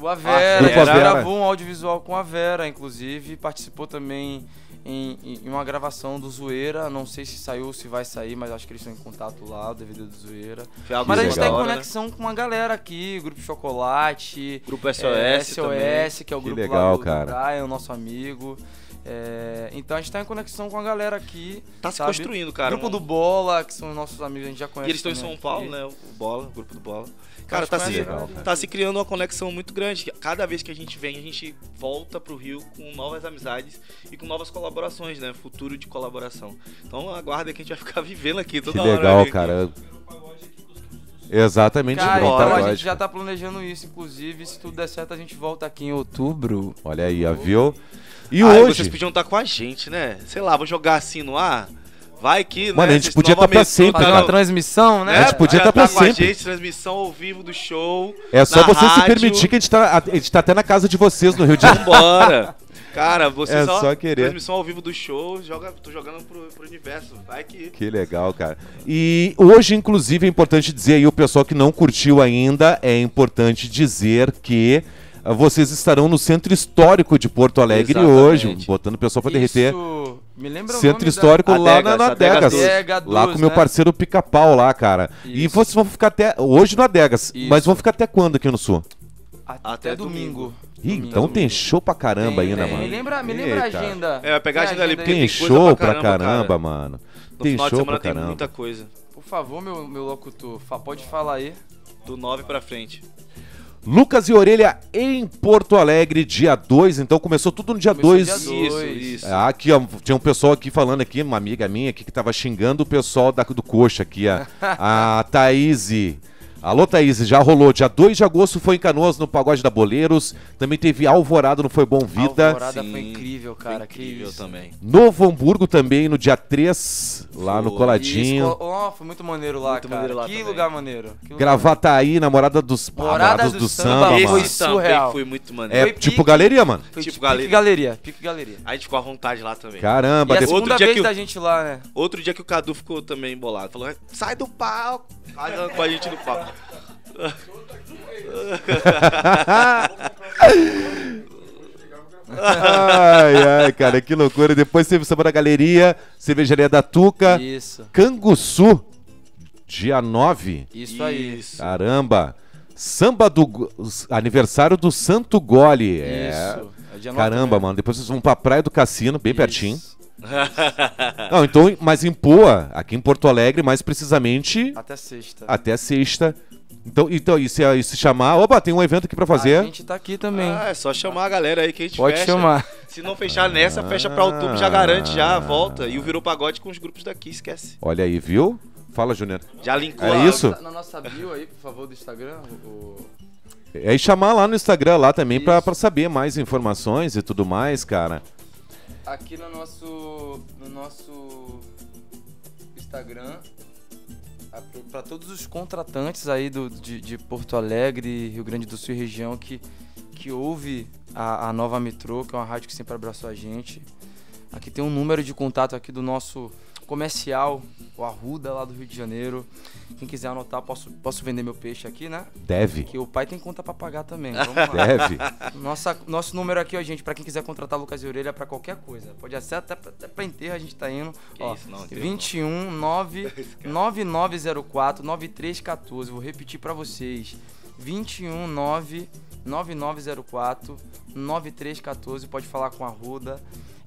O A Vera, Grupo a gente Avera. gravou um audiovisual com a Vera, inclusive, participou também em, em- uma gravação do Zoeira. Não sei se saiu ou se vai sair, mas acho que eles estão em contato lá, o DVD do Zoeira. Mas a gente da tá em né? conexão com uma galera aqui, Grupo Chocolate, Grupo SOS, é, também. SOS, que é o Que grupo legal, lá do, cara. do Brian, nosso amigo. É, então a gente tá em conexão com a galera aqui. Tá se sabe? construindo, cara. Grupo do Bola, que são nossos amigos, a gente já conhece. E eles estão em também São Paulo, aqui. né? O Bola, o grupo do Bola. Cara, tá que se, é legal, cara. tá se criando uma conexão muito grande. Cada vez que a gente vem, a gente volta pro Rio com novas amizades e com novas colaborações, né? Futuro de colaboração. Então aguarda que a gente vai ficar vivendo aqui toda Que hora. legal, né? cara. Exatamente, Cara, então tá a gente já tá planejando isso, inclusive, se tudo der certo, a gente volta aqui em outubro. Olha aí, viu? E Ai, hoje. vocês podiam estar com a gente, né? Sei lá, vou jogar assim no ar. Vai que, Mano, né? a gente vocês podia tá pra sempre, Fazer uma transmissão, né? A gente podia Já tá pra com a sempre. gente, transmissão ao vivo do show. É só na você se rádio. permitir que a gente, tá, a gente tá até na casa de vocês no Rio de Janeiro. Vambora! Cara, você É só, só querer. Transmissão ao vivo do show, joga, tô jogando pro, pro universo. Vai que. Que legal, cara. E hoje, inclusive, é importante dizer aí, o pessoal que não curtiu ainda, é importante dizer que ah, vocês estarão no Centro Histórico de Porto Alegre Exatamente. hoje, botando o pessoal pra derreter. Me lembra o Centro Histórico da- lá na, na Adegas, Adegas. Adegas. Lá com o meu né? parceiro Pica-Pau lá, cara. E Isso. vocês vão ficar até. Hoje no Adegas. Isso. Mas vão ficar até quando aqui no Sul? Até, Até domingo. Ih, Domingo. então tem show pra caramba Tem, ainda, tem. mano. Me lembra, me lembra a agenda. É, vai pegar a agenda ali, porque Tem, tem show pra pra caramba, caramba, cara. mano. No Tem final de show semana pra tem caramba. muita coisa. Por favor, meu, meu locutor, pode falar aí. Do 9 pra frente. Lucas e Orelha em Porto Alegre, dia 2. Então começou tudo no dia Começou 2. dia Isso, dois. isso. Ah, Aqui, ó, tinha um pessoal aqui falando aqui, uma amiga minha aqui que tava xingando o pessoal da, do Coxa aqui, ó. a Thaís. Alô, Thaís, já rolou. Dia 2 de agosto foi em Canoas, no Pagode da Boleiros. Também teve Alvorada no Foi Bom Vida. Alvorada foi Sim, incrível, cara. Foi incrível que isso. também. Novo Hamburgo também, no dia 3, lá no Foi. Coladinho. Isso, ó, foi muito maneiro lá, Muito cara. maneiro lá que também. lugar maneiro. Que lugar Gravataí, namorada dos Morada namorados do do, Samba, samba, foi mano. Esse também surreal. foi muito É maneiro. Foi tipo pique. galeria, mano. Foi Tipo tipo galeria. pique galeria. Pique galeria. A gente ficou à vontade lá também. Caramba, E a depois- Outro segunda dia vez que o- da gente lá, né? Outro dia que o Cadu ficou também bolado. Falou, sai do palco. Cagando com a gente no palco. Ai, ai, cara, que loucura. Depois teve o samba da galeria, cervejaria da Tuca, Isso. Canguçu, dia 9. Isso aí. Caramba. Samba do aniversário do Santo Gole. É. Isso. É Caramba, também. mano. Depois vocês vão pra Praia do Cassino, bem Isso. pertinho. Não, então, mas em Poa, aqui em Porto Alegre, mais precisamente Até sexta. até sexta, Então, então e, se, e se chamar, opa, tem um evento aqui pra fazer. A gente tá aqui também. Ah, é só chamar a galera aí que a gente Pode fecha. chamar. Se não fechar nessa, fecha pra outubro, já garante, já volta. E o Virou Pagode com os grupos daqui, esquece. Olha aí, viu? Fala, Júnior. Já linkou É a- isso? Na nossa bio aí, por favor, do Instagram. o- É e chamar lá no Instagram lá também pra, pra saber mais informações e tudo mais, cara. Aqui no nosso, no nosso Instagram, para todos os contratantes aí do, de, de Porto Alegre, Rio Grande do Sul e região que, que ouve a, a Nova Metrô, que é uma rádio que sempre abraçou a gente. Aqui tem um número de contato aqui do nosso comercial, o Arruda, lá do Rio de Janeiro. Quem quiser anotar, posso, posso vender meu peixe aqui, né? Deve. Que o pai tem conta pra pagar também. Vamos lá. Deve. Nossa, nosso número aqui, ó, gente, pra quem quiser contratar Lucas e Orelha pra qualquer coisa. Pode ser até, pra- até pra enterro, a gente tá indo. Que ó, isso, não, enterro 21 9 9904 9314. Vou repetir pra vocês. 21 9 9904 9314. Pode falar com a Ruda.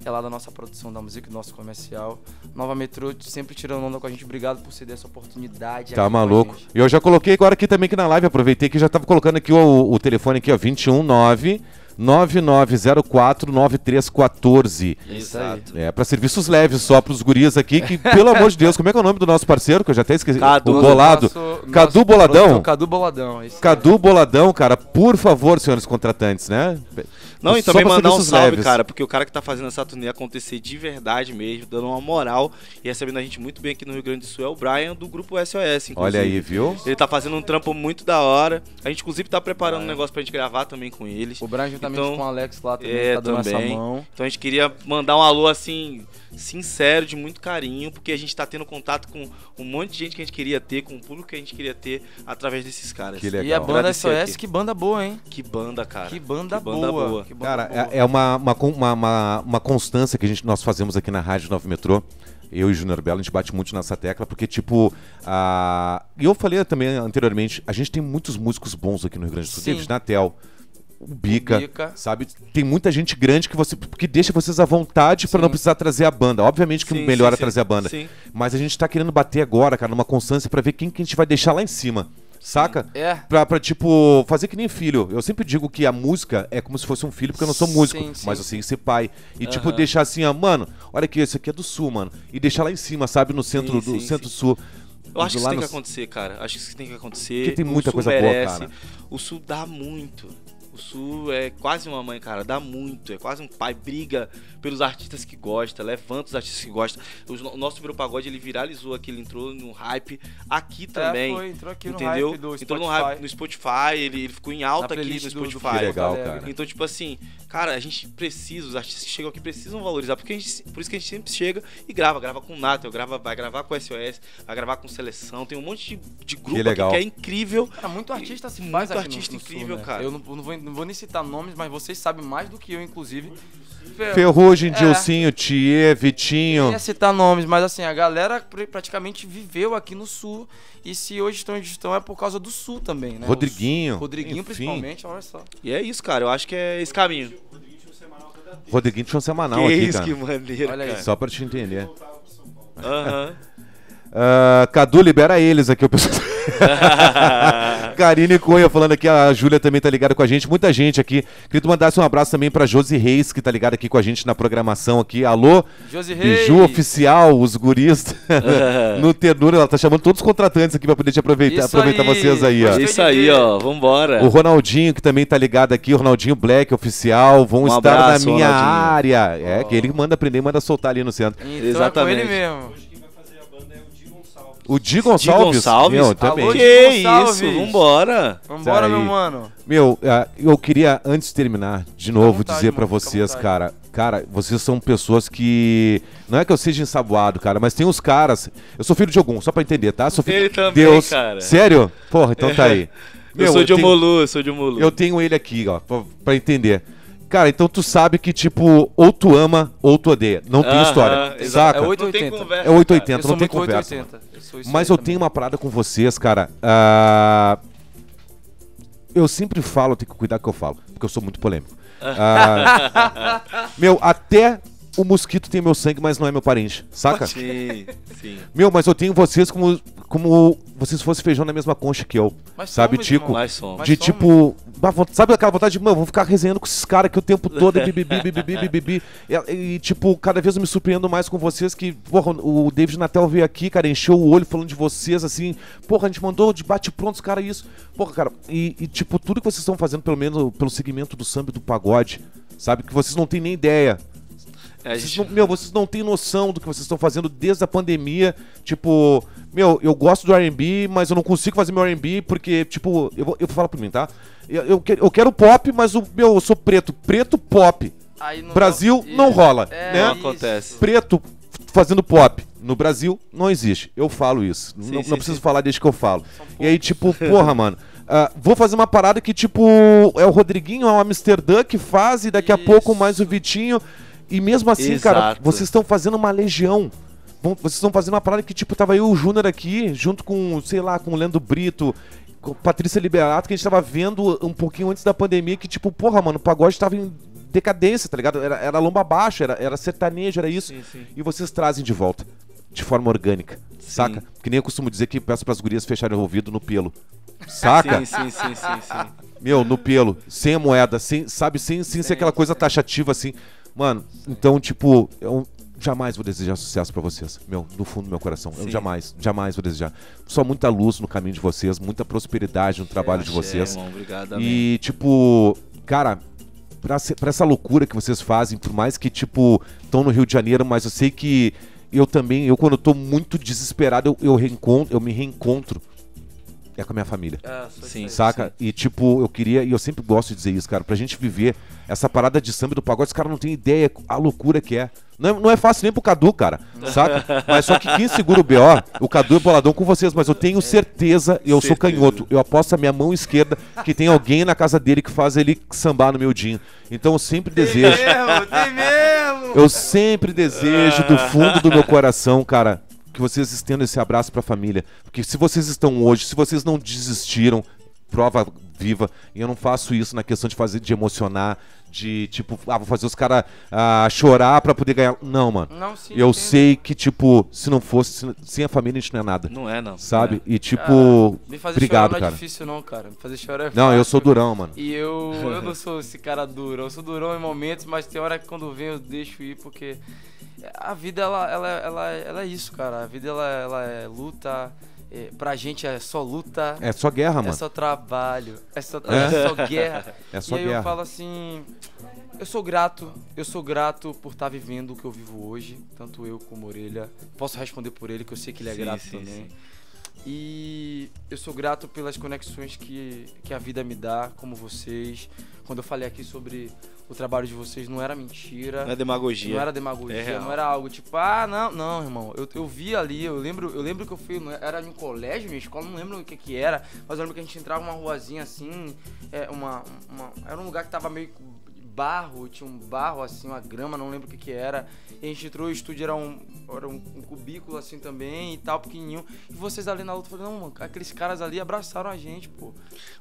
É lá da nossa produção da música, do nosso comercial. Nova Metrô sempre tirando onda com a gente. Obrigado por ceder essa oportunidade. Tá maluco. E eu já coloquei agora aqui também aqui na live, aproveitei que já tava colocando aqui o, o telefone aqui, ó, 219 9904 9314. Isso aí. Exato. É, pra serviços leves só pros guris aqui, que, pelo amor de Deus, como é que é o nome do nosso parceiro, que eu já até esqueci? Cadu. o Bolado. Nosso- Cadu nosso Boladão? Cadu Boladão. Cadu Boladão, cara, por favor, senhores contratantes, né? Não, e também mandar um salve, leves. cara, porque o cara que tá fazendo essa turnê acontecer de verdade mesmo, dando uma moral e recebendo a gente muito bem aqui no Rio Grande do Sul é o Brian do grupo SOS, inclusive. Olha aí, viu? Ele tá fazendo um trampo muito da hora. A gente, inclusive, tá preparando um negócio pra gente gravar também com eles. O Brian juntamente Então, com o Alex lá também é, tá dando também. essa mão. Então a gente queria mandar um alô assim, sincero, de muito carinho, porque a gente tá tendo contato com um monte de gente que a gente queria ter, com o público que a gente queria ter através desses caras. Que legal. E a banda Agradecer SOS, aqui. que banda boa, hein? Que banda, cara. Que banda, Que banda boa. boa. Que banda Cara, boa. é, é uma, uma, uma, uma, uma constância que a gente, nós fazemos aqui na Rádio Nove Metrô. Eu e o Júnior Belo, a gente bate muito nessa tecla, porque, tipo, a... e eu falei também anteriormente, a gente tem muitos músicos bons aqui no Rio Grande do Sul. Sim. David Natel, o Bica, sabe? Tem muita gente grande que você que deixa vocês à vontade pra Sim. não precisar trazer a banda. Obviamente que Sim, o melhor sim, trazer sim. a banda. Mas a gente tá querendo bater agora, cara, numa constância pra ver quem que a gente vai deixar lá em cima. Saca? É. Pra, pra, tipo, fazer que nem filho. Eu sempre digo que a música é como se fosse um filho, porque eu não sou músico, Sim, sim. mas eu sei ser pai. E, tipo, Aham. deixar assim, ó, mano, olha aqui, esse aqui é do sul, mano. E deixar lá em cima, sabe, no centro Sim, do centro-sul. Eu acho que isso tem no- que acontecer, cara. Acho que isso tem que acontecer. Porque tem muita coisa boa, merece. cara. O Sul dá muito. O Sul é quase uma mãe, cara. Dá muito. É quase um pai. Briga pelos artistas que gosta. Levanta os artistas que gostam. O no- nosso Virou Pagode, ele viralizou aqui. Ele entrou no hype aqui também. É, foi, entrou aqui no entendeu? hype do entrou no Spotify. hype no Spotify. Ele, ele ficou em alta aqui no playlist do- do Spotify. Que legal, Porto cara. Então, tipo assim, cara, a gente precisa, os artistas que chegam aqui precisam valorizar, porque a gente, por isso que a gente sempre chega e grava, grava com o Nato, grava, vai gravar com o SOS, vai gravar com seleção, tem um monte de, de grupo Que legal. aqui que é incrível. Cara, muito artista se Muito faz no- artista no Sul, incrível, né? cara. Eu não, eu não vou, não vou nem citar nomes, mas vocês sabem mais do que eu, inclusive. Fer- Ferrugem, É. Dilcinho, Thier, Vitinho. Eu ia citar nomes, mas assim, a galera pr- praticamente viveu aqui no Sul. E se hoje estão onde estão é por causa do Sul também, né? Rodriguinho, O Sul- Rodriguinho, enfim. principalmente, olha só. E é isso, cara, eu acho que é esse caminho. Rodriguinho tinha um semanal que aqui, isso, cara. que maneiro, Olha aí. cara. Só pra te entender. Aham. Ah, Cadu, libera eles aqui, o pessoal. Karine Cunha falando aqui, a Júlia também tá ligada com a gente, muita gente aqui. Queria que tu mandasse um abraço também pra Josi Reis, que tá ligada aqui com a gente na programação aqui. Alô, Josi Reis. Biju Oficial, os guris no Ternura, ela tá chamando todos os contratantes aqui pra poder te aproveitar, Isso aproveitar aí. vocês aí, ó. Isso aí, ó, vambora. O Ronaldinho, que também tá ligado aqui, o Ronaldinho Black Oficial, vão Um estar abraço, na minha Ronaldinho. área. É, que ele manda aprender e manda soltar ali no centro. Então Exatamente. é com ele mesmo. Di Gonçalves. O Di Gonçalves, Gonçalves? meu, também. Alô, Que Di isso, Gonçalves. vambora. Vambora, meu mano. Meu, ah, eu queria, antes de terminar, de novo, vontade, dizer à vocês, cara, cara, vocês são pessoas que. Não é que eu seja ensaboado, cara, mas tem uns caras. Eu sou filho de algum, só pra entender, tá? Sou filho Ele também, Deus. cara. Sério? Porra, então tá aí. eu sou de tenho- Omolu, eu sou de Omolu. Eu tenho ele aqui, ó, pra, pra entender. Cara, então tu sabe que, tipo, ou tu ama ou tu odeia. Não tem história. exato. Saca? É Não 880. tem conversa, É 880, Eu não tem conversa. 880. Eu sou isso Mas eu tenho uma parada com vocês, cara. Ah, eu sempre falo, tenho que cuidar que eu falo, porque eu sou muito polêmico. Ah, meu, até o mosquito tem meu sangue, mas não é meu parente, saca? Sim, sim. Meu, mas eu tenho vocês como, como vocês fossem feijão na mesma concha que eu. Mas sabe, somos, Tico? Nós somos. Mas de somos. tipo. Sabe aquela vontade de, mano, vou ficar resenhando com esses caras aqui o tempo todo, e bibibi, bibibi, bibibi. E, e, tipo, cada vez eu me surpreendo mais com vocês que, porra, o David Natel veio aqui, cara, encheu o olho falando de vocês, assim, porra, a gente mandou de bate-pronto os caras isso. Porra, cara, e, e, tipo, tudo que vocês estão fazendo, pelo menos pelo segmento do samba e do pagode, sabe, que vocês não têm nem ideia. É, Vocês gente- não, meu, vocês não têm noção do que vocês estão fazendo desde a pandemia. Tipo, meu, eu gosto do RB, mas eu não consigo fazer meu RB porque, tipo, eu vou, eu vou falar por mim, tá? Eu, eu, que- eu quero pop, mas o meu, eu sou preto. Preto pop. Aí não Brasil não Isso. rola, É né? Não isso. acontece. Preto fazendo pop. No Brasil não existe. Eu falo isso. Sim, não sim, não preciso sim. falar desde que eu falo. E aí, tipo, porra, mano. ah, vou fazer uma parada que, tipo, é o Rodriguinho, é o Amsterdã que faz, e daqui a pouco mais o Vitinho. E mesmo assim, cara, Exato. vocês estão fazendo uma legião. Vocês estão fazendo uma parada que, tipo, tava eu e o Júnior aqui, junto com, sei lá, com o Leandro Brito, com Patrícia Liberato, que a gente tava vendo um pouquinho antes da pandemia, que, tipo, porra, mano, o pagode tava em decadência, tá ligado? Era, era lomba abaixo, era, era sertanejo, era isso. Sim, sim. E vocês trazem de volta. De forma orgânica. Saca? Que nem eu costumo dizer que peço pras gurias fecharem o ouvido no pelo. Saca? Sim, sim, sim, sim, sim. Meu, no pelo, sem a moeda, sem, sabe, sem, sem ser aquela coisa taxativa assim. Mano, então, tipo, eu jamais vou desejar sucesso pra vocês. Meu, do fundo do meu coração. Eu Sim. jamais, jamais vou desejar. Só muita luz no caminho de vocês, muita prosperidade no trabalho de vocês. irmão, obrigado, amém. E, tipo, cara, pra, pra essa loucura que vocês fazem, por mais que, tipo, estão no Rio de Janeiro, mas eu sei que eu também, eu quando eu tô muito desesperado, eu, eu, reencontro, eu me reencontro. É com a minha família. É, só Sim. Saca? E tipo, eu queria, e eu sempre gosto de dizer isso, cara, pra gente viver essa parada de samba e do pagode, os caras não têm ideia a loucura que é. Não, é. não é fácil nem pro Cadu, cara, saca? Mas só que quem segura o BO, o Cadu é boladão com vocês, mas eu tenho certeza, e eu sou Certeza. canhoto, eu aposto a minha mão esquerda que tem alguém na casa dele que faz ele sambar no meu din. Então eu sempre Tem desejo, mesmo, tem mesmo! eu sempre desejo do fundo do meu coração, cara, que vocês estendam esse abraço pra família. Porque se vocês estão hoje, se vocês não desistiram, prova viva, e eu não faço isso na questão de fazer, de emocionar, de tipo, ah, vou fazer os caras ah, chorar pra poder ganhar. Não, mano. Não, sim, Eu entendo. sei que, tipo, se não fosse, se- sem a família a gente não é nada. Não é, não. Sabe? Não E tipo, Me fazer obrigado, chorar não cara. é difícil não, cara. Me fazer chorar é Não, eu sou durão, mano. E eu, eu não sou esse cara duro. Eu sou durão em momentos, mas tem hora que quando vem eu deixo ir, porque a vida, ela, ela, ela, ela é isso, cara. A vida, ela, ela é luta. É, pra gente é só luta. É só guerra, É mano. só trabalho, é só, É. é só guerra. É só e aí guerra. eu falo assim, eu sou grato, eu sou grato por estar vivendo o que eu vivo hoje, tanto eu como Orelha. Posso responder por ele, que eu sei que ele é Sim, grato sim, também. sim. E eu sou grato pelas conexões que, que a vida me dá, como vocês. Quando eu falei aqui sobre o trabalho de vocês, não era mentira. Não é demagogia. Não era demagogia, É não era algo tipo, ah, não, não, irmão. Eu, eu vi ali, eu lembro, eu lembro que eu fui, era em um colégio, minha escola, não lembro o que que era, mas eu lembro que a gente entrava numa ruazinha assim, é, uma, uma- era um lugar que tava meio barro, tinha um barro assim, uma grama, não lembro o que que era. E a gente entrou, o estúdio era um, era um, um cubículo assim também e tal, pequenininho. E vocês ali na luta, falei, não, mano, aqueles caras ali abraçaram a gente, pô.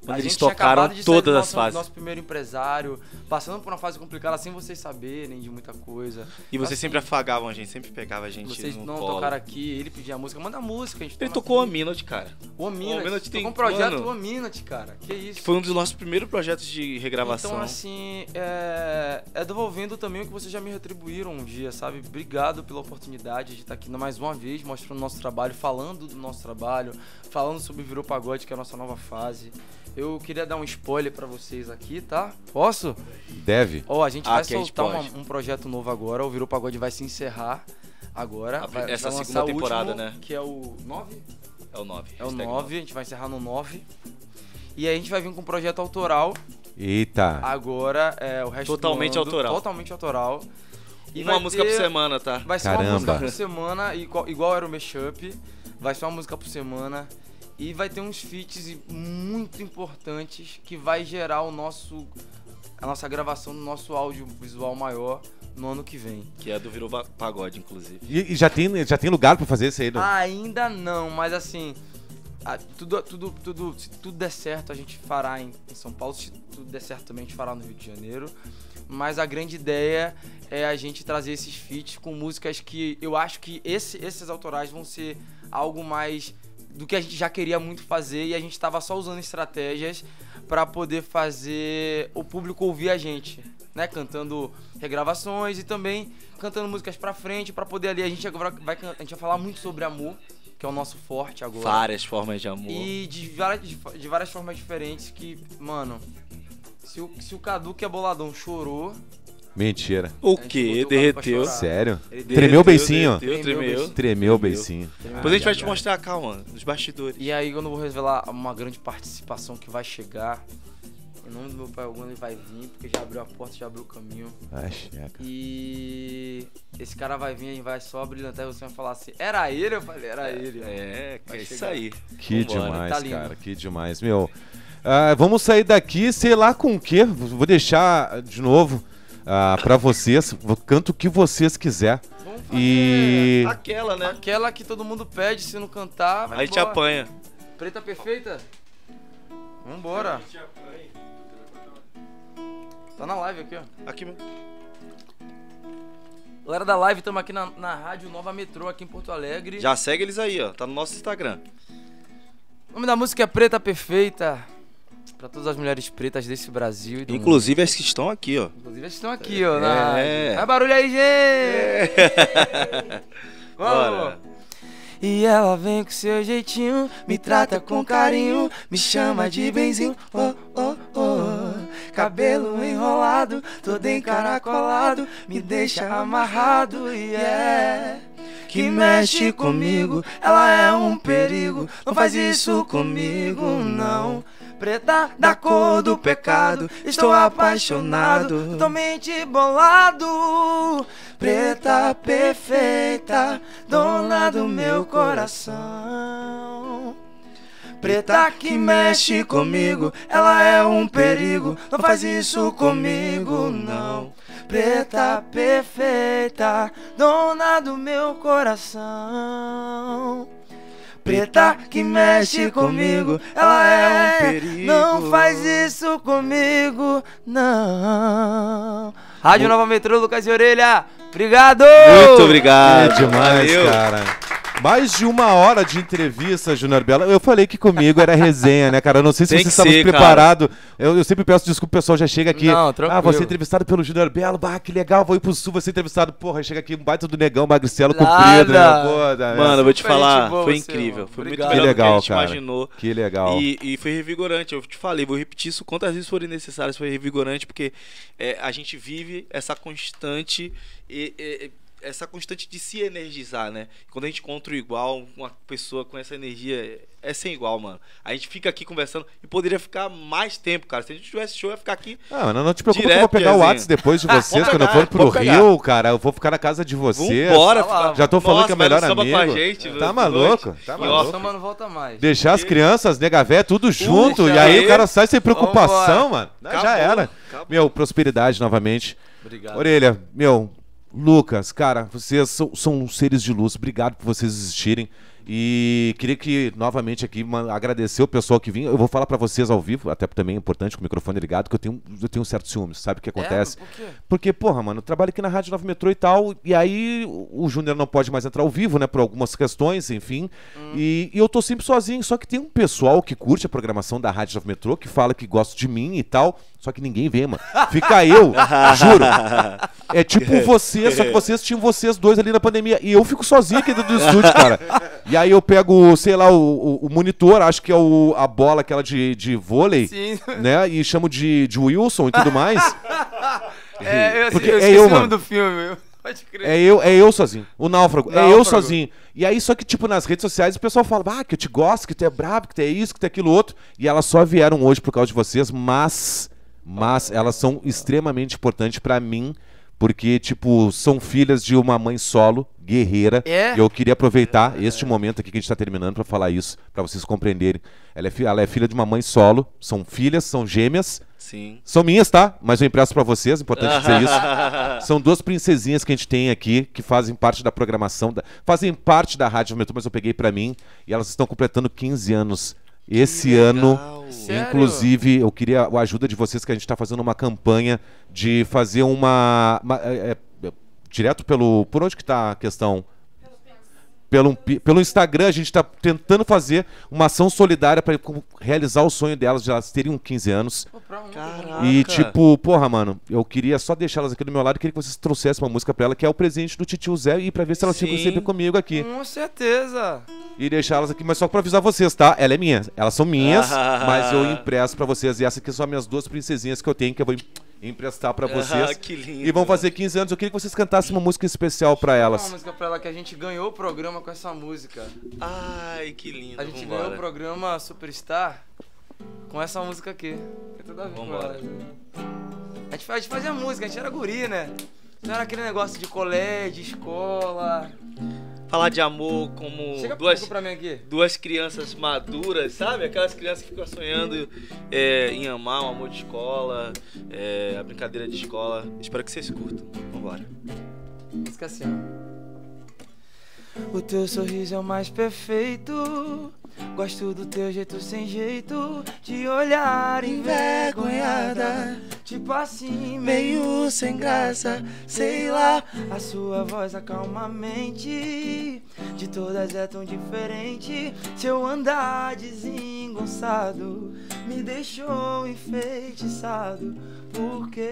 A eles tocaram todas as nosso, fases. nosso primeiro empresário, passando por uma fase complicada sem vocês saberem de muita coisa. E vocês Assim, sempre afagavam a gente, sempre pegava a gente Vocês no não colo. tocaram aqui, ele pedia música, manda música, a gente Ele tocou a aqui. Minot, cara. O O tocou tem- um projeto o Aminat, cara. Que isso. Foi um dos nossos primeiros projetos de regravação. Então, assim, é, é devolvendo também o que vocês já me retribuíram um dia, sabe? Obrigado pela oportunidade de estar aqui mais uma vez, mostrando o nosso trabalho, falando do nosso trabalho, falando sobre Virou Pagode, que é a nossa nova fase. Eu queria dar um spoiler pra vocês aqui, tá? Posso? Deve. Ó, a gente Ah, vai que a gente soltar uma- um projeto novo agora, o Virou Pagode vai se encerrar agora. A- vai, essa vai segunda o temporada, último, né? Que é o 9? É o 9. É o 9, a gente vai encerrar no 9. E aí a gente vai vir com um projeto autoral Eita. agora, é o resto Totalmente autoral. Totalmente autoral. E Uma música ter- por semana, tá? Vai ser Caramba. uma música por semana, igual, igual era o Mashup. Vai ser uma música por semana. E vai ter uns feats muito importantes que vai gerar o nosso a nossa gravação do nosso audiovisual maior no ano que vem. Que é do Virou Pa- Pagode, inclusive. E, e já, tem, já tem lugar pra fazer isso aí, não? Ainda não, mas assim, a- tudo, tudo, tudo, se tudo der certo, a gente fará em, em São Paulo. Se tudo der certo também, a gente fará no Rio de Janeiro. Mas a grande ideia é a gente trazer esses feats com músicas que eu acho que esse, esses autorais vão ser algo mais do que a gente já queria muito fazer e a gente tava só usando estratégias para poder fazer o público ouvir a gente, né, cantando regravações e também cantando músicas pra frente para poder ali a gente agora vai a gente vai falar muito sobre amor, que é o nosso forte agora. Várias formas de amor. E de várias, de várias formas diferentes que, mano, se o, se o Cadu que é boladão chorou, Mentira. O quê? Derreteu. Sério? Ele Tremeu o derreteu, beicinho? derreteu, Tremeu o Tremeu. o beicinho. Depois a gente vai Ai, te mostrar, calma, nos bastidores. E aí eu não vou revelar uma grande participação que vai chegar. Em nome do meu pai, algum ele vai vir, porque já abriu a porta, já abriu o caminho. ai. Checa. E esse cara vai vir e vai só brilhantar e você vai falar assim, era ele? Eu falei, era ele. É, Vai é isso aí. Que Vambora. demais, tá lindo. cara. Que demais, meu. Ah, vamos sair daqui, sei lá com o quê. Vou deixar de novo ah, pra vocês. Canto o que vocês quiser. Vamos fazer E. Aquela, né? aquela que todo mundo pede, se não cantar, vai A gente embora. apanha. Preta perfeita? Vambora. Tá na live aqui, ó. Aqui mesmo. Galera da live, estamos aqui na, na rádio Nova Metrô, aqui em Porto Alegre. Já segue eles aí, ó. Tá no nosso Instagram. O nome da música é Preta Perfeita. Pra todas as mulheres pretas desse Brasil e do mundo. Inclusive as que estão aqui, ó. Inclusive, eles estão aqui, ó. Na É. rádio. Faz barulho aí, gente! Vamos! Bora. E ela vem com seu jeitinho, me trata com carinho, me chama de benzinho, oh, oh, oh. Cabelo enrolado, todo encaracolado, me deixa amarrado, e é que mexe comigo, ela é um perigo, não faz isso comigo, não. Preta da cor do pecado, estou apaixonado, totalmente bolado. Preta perfeita, dona do meu coração. Preta que mexe comigo, ela é um perigo, não faz isso comigo, não. Preta perfeita, dona do meu coração. Preta que mexe comigo, ela é um perigo. Não faz isso comigo, não. Rádio Nova Metrô, Lucas de Orelha. Obrigado! Muito É obrigado. demais, Valeu. cara. Mais de uma hora de entrevista, Júnior Bela. Eu falei que comigo era resenha, né, cara? Eu não sei se Tem você que estava ser, cara. preparado. Eu, eu sempre peço desculpa, o pessoal já chega aqui. Não, ah, tranquilo. você é entrevistado pelo Júnior Belo. Bah, que legal, vou ir pro sul, você é entrevistado. Porra, chega aqui um baita do negão, magricelo comprido, né? Pô, da- Mano, eu vou te falar, boa foi você, incrível. mano. Foi Obrigado. muito melhor Que legal, do que a gente cara. imaginou. Que legal. E, e foi revigorante, eu te falei, vou repetir isso quantas vezes forem necessárias, foi revigorante, porque é, a gente vive essa constante. e- e- essa constante de se energizar, né? Quando a gente encontra o igual, uma pessoa com essa energia, é sem igual, mano. A gente fica aqui conversando e poderia ficar mais tempo, cara. Se a gente tivesse show, ia ficar aqui. Ah, mano, não te preocupa que eu Direto, vou pegar o Piazinho. WhatsApp depois de vocês, quando eu for pro. Rio, cara. Eu vou ficar na casa de vocês. Vambora, fica- Já tô falando Nossa, que é melhor samba amigo. Com a gente, Tá de maluco? Tá E, maluco? O samba não volta mais. Deixar as crianças, nega véia, tudo junto. deixa E aí aí. o cara sai sem preocupação, Vambora. mano. Não, já Acabou, era. acabou. Meu, prosperidade novamente. Obrigado. Orelha, meu, Lucas, cara, vocês são, são seres de luz. Obrigado por vocês existirem. E queria que, novamente, aqui, agradecer o pessoal que vinha. Eu vou falar pra vocês ao vivo, até também é importante com o microfone ligado, que eu tenho, eu tenho um certo ciúmes. Sabe o que acontece? É, por quê? Porque, porra, mano, eu trabalho aqui na Rádio Nova Metrô e tal, e aí o Júnior não pode mais entrar ao vivo, né, por algumas questões, enfim. E, e eu tô sempre sozinho, só que tem um pessoal que curte a programação da Rádio Nova Metrô, que fala que gosta de mim e tal, só que ninguém vê, mano. Fica eu, juro. É tipo vocês, só que vocês tinham vocês dois ali na pandemia, e eu fico sozinho aqui dentro do estúdio, cara. E aí eu pego, sei lá, o, o- o monitor, acho que é o, a bola aquela de, de vôlei, Sim. né, e chamo de, de Wilson e tudo mais. É, eu, Porque eu é esqueci eu, o nome mano. do filme. meu. Pode crer. É eu, é eu sozinho. O náufrago. É eu Náufrago. sozinho. E aí, só que, tipo, nas redes sociais o pessoal fala, ah, que eu te gosto, que tu é brabo, que tu é isso, que tu é aquilo outro. E elas só vieram hoje por causa de vocês, mas. Mas elas são extremamente importantes pra mim. Porque, tipo, são filhas de uma mãe solo, guerreira. É? E eu queria aproveitar este momento aqui que a gente tá terminando pra falar isso, pra vocês compreenderem. Ela é, ela é filha de uma mãe solo, são filhas, são gêmeas. Sim. São minhas, tá? Mas eu empresto pra vocês, importante dizer isso. São duas princesinhas que a gente tem aqui, que fazem parte da programação, da- fazem parte da Rádio Metrô, mas eu peguei pra mim, e elas estão completando 15 anos. Esse ano. Sério? Inclusive, eu queria a ajuda de vocês que a gente está fazendo uma campanha de fazer uma. uma- é- é- direto pelo. Por onde que tá a questão? Pelo, pelo Instagram, a gente está tentando fazer uma ação solidária para realizar o sonho delas de elas terem uns 15 anos. Caraca. E tipo, porra, mano, eu queria só deixar elas aqui do meu lado e queria que vocês trouxessem uma música pra ela, que é o presente do Titio Zé, e pra ver se elas ficam sempre comigo aqui. Com certeza. E deixar elas aqui, mas só pra avisar vocês, tá? Ela é minha. Elas são minhas, Ah. mas eu empresto pra vocês. E essas aqui são as minhas duas princesinhas que eu tenho, que eu vou emprestar pra vocês. Ah, que lindo. E vão fazer 15 anos. Eu queria que vocês cantassem uma música especial pra Uma elas. música pra ela que a gente ganhou o programa com essa música. Ai, que lindo. A gente Vambora. ganhou o programa Superstar com essa música aqui. Tem tudo a ver Vambora. né? A gente, a gente fazia música, a gente era guri, né? Não era aquele negócio de colégio, escola. Falar de amor como Chega duas, duas crianças maduras, sabe? Aquelas crianças que ficam sonhando é, em amar o amor de escola, é, a brincadeira de escola. Espero que vocês curtam. Vambora. Música assim, ó. O teu sorriso é o mais perfeito. Gosto do teu jeito sem jeito. De olhar envergonhada. Tipo assim, meio sem graça. Sei lá. A sua voz acalma a mente. De todas é tão diferente. Seu andar desengonçado me deixou enfeitiçado. Porque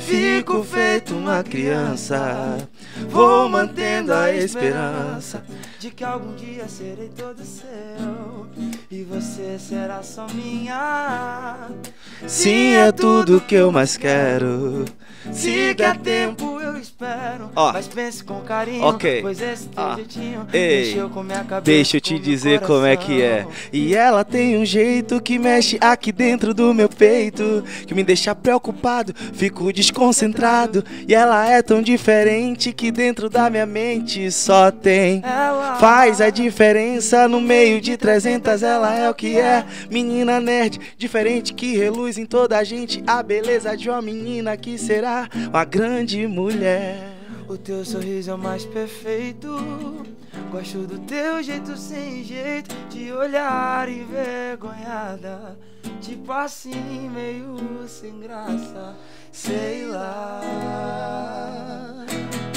fico feito uma criança. Vou mantendo a esperança de que algum dia serei todo seu e você será só minha. Sim, é tudo que eu mais quero. Se quer tempo, eu espero. Ó. Mas pense com carinho, Ok. pois esse teu Ah. jeitinho Ei. mexeu com minha cabeça. Deixa eu te com dizer como é que é. E ela tem um jeito que mexe aqui dentro do meu peito, que me deixa preocupado, fico desconcentrado. E ela é tão diferente que dentro da minha mente só tem. Ela Faz a diferença no meio de 300, ela é o que é. Menina nerd, diferente que reluz em toda a gente. A beleza de uma menina que será uma grande mulher. O teu sorriso é o mais perfeito. Gosto do teu jeito sem jeito, de olhar envergonhada. Tipo assim, meio sem graça. Sei lá.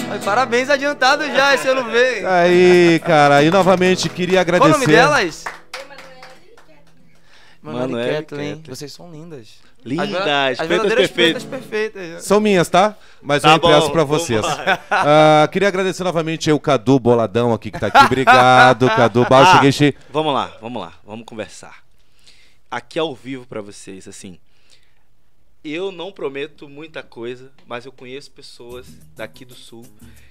Ai, parabéns adiantado já, esse ano veio. Aí, cara, e novamente queria Qual o agradecer. nome delas? E Kathleen. Kathleen. Vocês são lindas. Lindas, As verdadeiras perfeitas. pretas perfeitas. São minhas, tá? Mas Tá eu bom, pra vocês. Ah, queria agradecer novamente o Cadu Boladão aqui que tá aqui. Obrigado, Cadu. Ah, cheguei. Vamos lá, vamos lá, vamos conversar. Aqui ao vivo pra vocês, assim. Eu não prometo muita coisa, mas eu conheço pessoas daqui do sul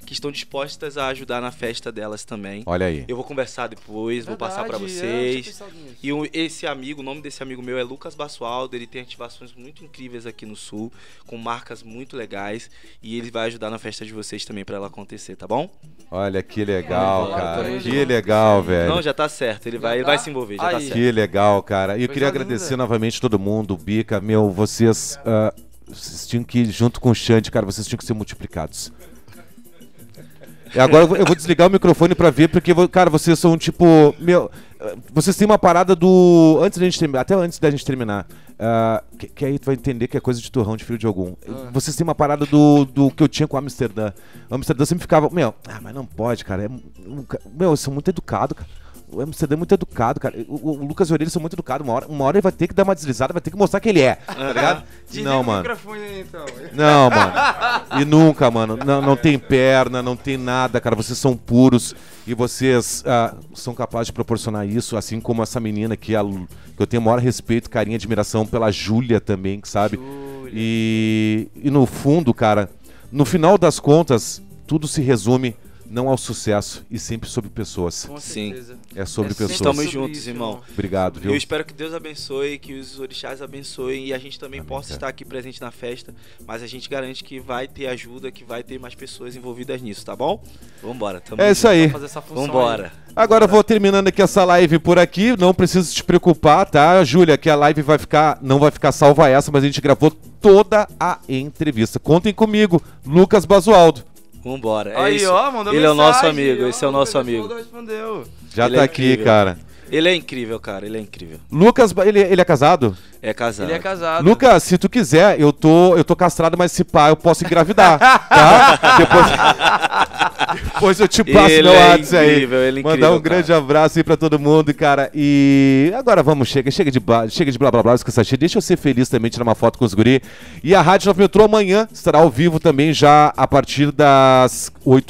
que estão dispostas a ajudar na festa delas também. Olha aí. Eu vou conversar depois, vou passar pra Verdade, é, tinha vocês. E o- esse amigo, o nome desse amigo meu é Lucas Basualdo, ele tem ativações muito incríveis aqui no sul, com marcas muito legais, e ele vai ajudar na festa de vocês também pra ela acontecer, tá bom? Olha que legal, cara. Que legal, velho. Não, já tá certo, ele Já vai, ele tá? vai se envolver, já tá Aí. certo. Que legal, cara. E eu queria linda. agradecer novamente todo mundo, o Bica, meu, vocês, ah, vocês tinham que ir junto com o Xande, cara, vocês tinham que ser multiplicados. E agora eu vou, desligar o microfone pra ver, porque, cara, vocês são tipo. Meu, ah, vocês têm uma parada do. Antes da gente terminar, até antes da gente terminar. ah, que, que aí tu vai entender que é coisa de turrão de filho de algum. Ah. Vocês têm uma parada do, do que eu tinha com Amsterdã. Amsterdã sempre ficava. Meu, ah, mas não pode, cara. É, meu, eu sou muito educado, cara. O Amsterdã é muito educado, cara. O, o Lucas e o Orelha são muito educados. Uma hora, uma hora ele vai ter que dar uma deslizada, vai ter que mostrar que ele é. Tá ligado? Desliga Não, o mano. aí, então. Não, mano. E nunca, mano. Não, não tem perna, não tem nada, cara. Vocês são puros e vocês ah, são capazes de proporcionar isso, assim como essa menina aqui, a Lu- que eu tenho o maior respeito, carinho e admiração pela Júlia também, que sabe? E, e no fundo, cara, no final das contas, tudo se resume não ao sucesso e sempre sobre pessoas. Com Sim. certeza. É sobre É pessoas. Estamos sobre juntos, isso, irmão. Obrigado, viu? Eu espero que Deus abençoe, que os orixás abençoem e a gente também Amém, possa cara. estar aqui presente na festa, mas a gente garante que vai ter ajuda, que vai ter mais pessoas envolvidas nisso, tá bom? Vambora, tamo É isso aí. Vamos fazer essa função Vambora. Agora eu vou terminando aqui essa live por aqui. Não precisa te preocupar, tá, Júlia? Que a live vai ficar. Não vai ficar salva essa, mas a gente gravou toda a entrevista. Contem comigo, Lucas Basualdo. Vambora. É Aí, isso. ó, mandou Ele é o nosso mensagem, amigo, ó, esse é o nosso o amigo. pessoal Respondeu. Já Ele tá é aqui, incrível. cara. Ele é incrível, cara, ele é incrível. Lucas, ele, ele é casado? É casado. Ele é casado. Lucas, se tu quiser, eu tô, eu tô castrado, mas se pá, eu posso engravidar, tá? Depois, depois eu te passo Ele meu é WhatsApp aí. incrível, ele é Mandar incrível, um grande cara. abraço aí pra todo mundo, cara. E agora vamos, chega, chega de, chega de blá blá blá, esqueça. Deixa eu ser feliz também, tirar uma foto com os guri. E a Rádio 9 Metrô amanhã estará ao vivo também, já a partir das 8